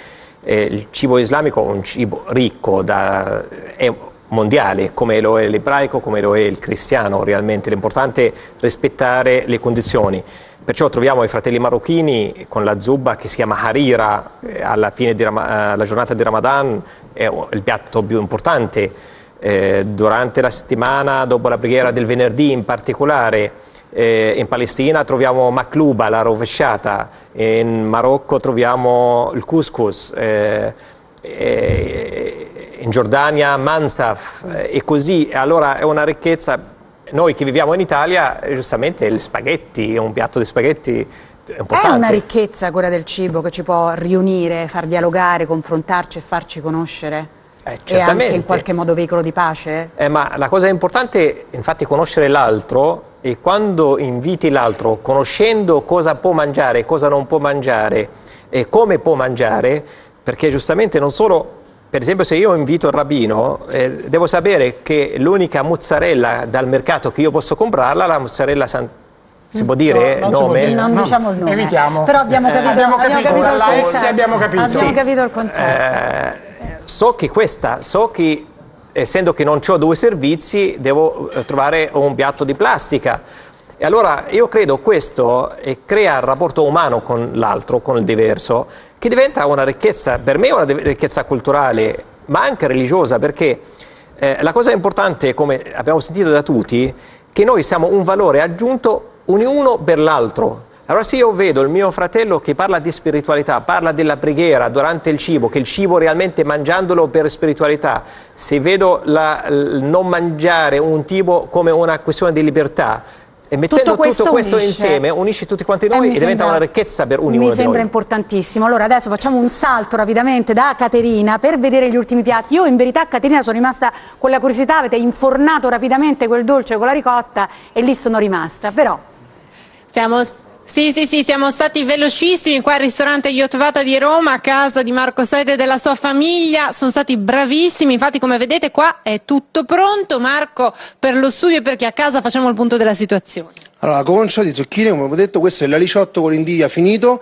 eh, il cibo islamico è un cibo ricco, da- è mondiale, come lo è l'ebraico, come lo è il cristiano realmente. L'importante è rispettare le condizioni. Perciò troviamo i fratelli marocchini con la zubba che si chiama harira eh, alla fine della giornata di Ramadan, è il piatto più importante eh, durante la settimana, dopo la preghiera del venerdì in particolare. eh, in Palestina troviamo makluba, la rovesciata, in Marocco troviamo il couscous, eh, eh, in Giordania mansaf eh, e così. Allora è una ricchezza. Noi che viviamo in Italia, giustamente, gli spaghetti, un piatto di spaghetti è importante. È una ricchezza quella del cibo che ci può riunire, far dialogare, confrontarci e farci conoscere. Eh, e anche in qualche modo veicolo di pace? Eh, ma la cosa importante, infatti, è conoscere l'altro e quando inviti l'altro, conoscendo cosa può mangiare, cosa non può mangiare e come può mangiare, perché giustamente non solo, per esempio se io invito il rabbino, eh, devo sapere che l'unica mozzarella dal mercato che io posso comprarla è la mozzarella san... Si può dire No, non nome? dire. Non No. diciamo il nome. Evitiamo. Però abbiamo Eh, capito, abbiamo abbiamo capito, capito il dalla S concetto. abbiamo capito. Abbiamo Sì. capito il concetto. Eh, so che questa, so che essendo che non ho due servizi, devo eh, trovare un piatto di plastica. E allora io credo questo eh, crea il rapporto umano con l'altro, con il diverso, che diventa una ricchezza, per me una de- ricchezza culturale, ma anche religiosa, perché eh, la cosa importante, come abbiamo sentito da tutti, che noi siamo un valore aggiunto ognuno per l'altro. Allora se io vedo il mio fratello che parla di spiritualità, parla della preghiera durante il cibo, che il cibo realmente mangiandolo per spiritualità, se vedo la- il non mangiare un cibo come una questione di libertà, e mettendo tutto questo questo, unisce. insieme, unisce tutti quanti Eh, noi mi e diventa sembra- una ricchezza per ognuno Mi sembra importantissimo. Allora adesso facciamo un salto rapidamente da Caterina per vedere gli ultimi piatti. Io in verità Caterina sono rimasta con la curiosità, avete infornato rapidamente quel dolce con la ricotta e lì sono rimasta. Però Siamo, sì, sì, sì, siamo stati velocissimi qua al ristorante Yotvata di Roma, a casa di Marco Sede e della sua famiglia. Sono stati bravissimi, infatti come vedete qua è tutto pronto. Marco per lo studio perché a casa facciamo il punto della situazione. Allora, la concia di zucchine, come ho detto, questo è l'aliciotto con l'indivia finito,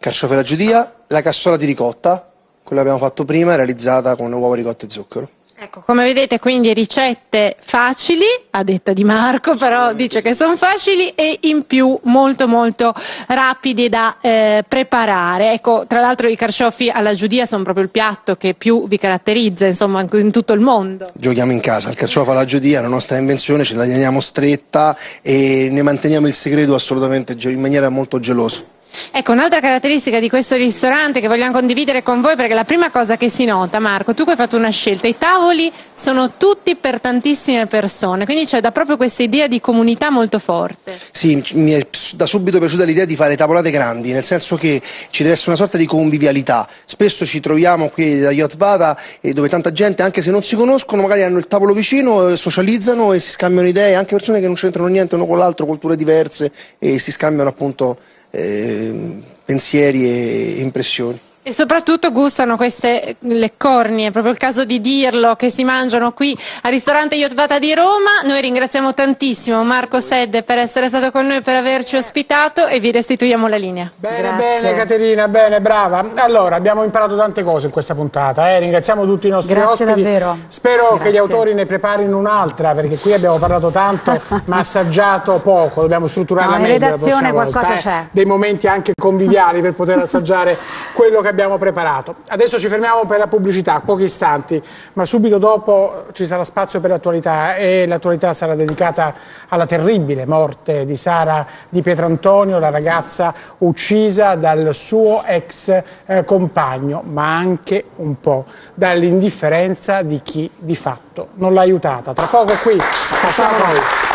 carciofi alla giudia, la cassola di ricotta, quella che abbiamo fatto prima, realizzata con uova, ricotta e zucchero. Ecco, come vedete quindi ricette facili, a detta di Marco, però dice che sono facili e in più molto molto rapidi da eh, preparare. Ecco, tra l'altro i carciofi alla giudia sono proprio il piatto che più vi caratterizza, insomma, in tutto il mondo. Giochiamo in casa, il carciofo alla giudia è la nostra invenzione, ce la teniamo stretta e ne manteniamo il segreto assolutamente in maniera molto gelosa. Ecco, un'altra caratteristica di questo ristorante che vogliamo condividere con voi, perché la prima cosa che si nota, Marco, tu che hai fatto una scelta, i tavoli sono tutti per tantissime persone, quindi c'è da proprio questa idea di comunità molto forte. Sì, mi è da subito piaciuta l'idea di fare tavolate grandi, nel senso che ci deve essere una sorta di convivialità. Spesso ci troviamo qui da Yotvata eh, dove tanta gente, anche se non si conoscono, magari hanno il tavolo vicino, eh, socializzano e si scambiano idee, anche persone che non c'entrano niente uno con l'altro, culture diverse e si scambiano appunto eh, pensieri e impressioni. E soprattutto gustano queste le cornie, è proprio il caso di dirlo, che si mangiano qui al ristorante Yotvata di Roma. Noi ringraziamo tantissimo Marco Sedde per essere stato con noi e per averci ospitato e vi restituiamo la linea. Bene, bene Caterina, bene, brava. Allora, abbiamo imparato tante cose in questa puntata, eh. ringraziamo tutti i nostri Grazie ospiti. davvero. Spero che Grazie. gli autori ne preparino un'altra, perché qui abbiamo parlato tanto, [laughs] ma assaggiato poco, dobbiamo strutturarla No, in meglio la prossima qualcosa volta, eh. c'è. Dei momenti anche conviviali per poter assaggiare quello che abbiamo preparato. Adesso ci fermiamo per la pubblicità, pochi istanti, ma subito dopo ci sarà spazio per l'attualità e l'attualità sarà dedicata alla terribile morte di Sara Di Pietrantonio, la ragazza uccisa dal suo ex eh, compagno, ma anche un po' dall'indifferenza di chi di fatto non l'ha aiutata. Tra poco qui passiamo noi.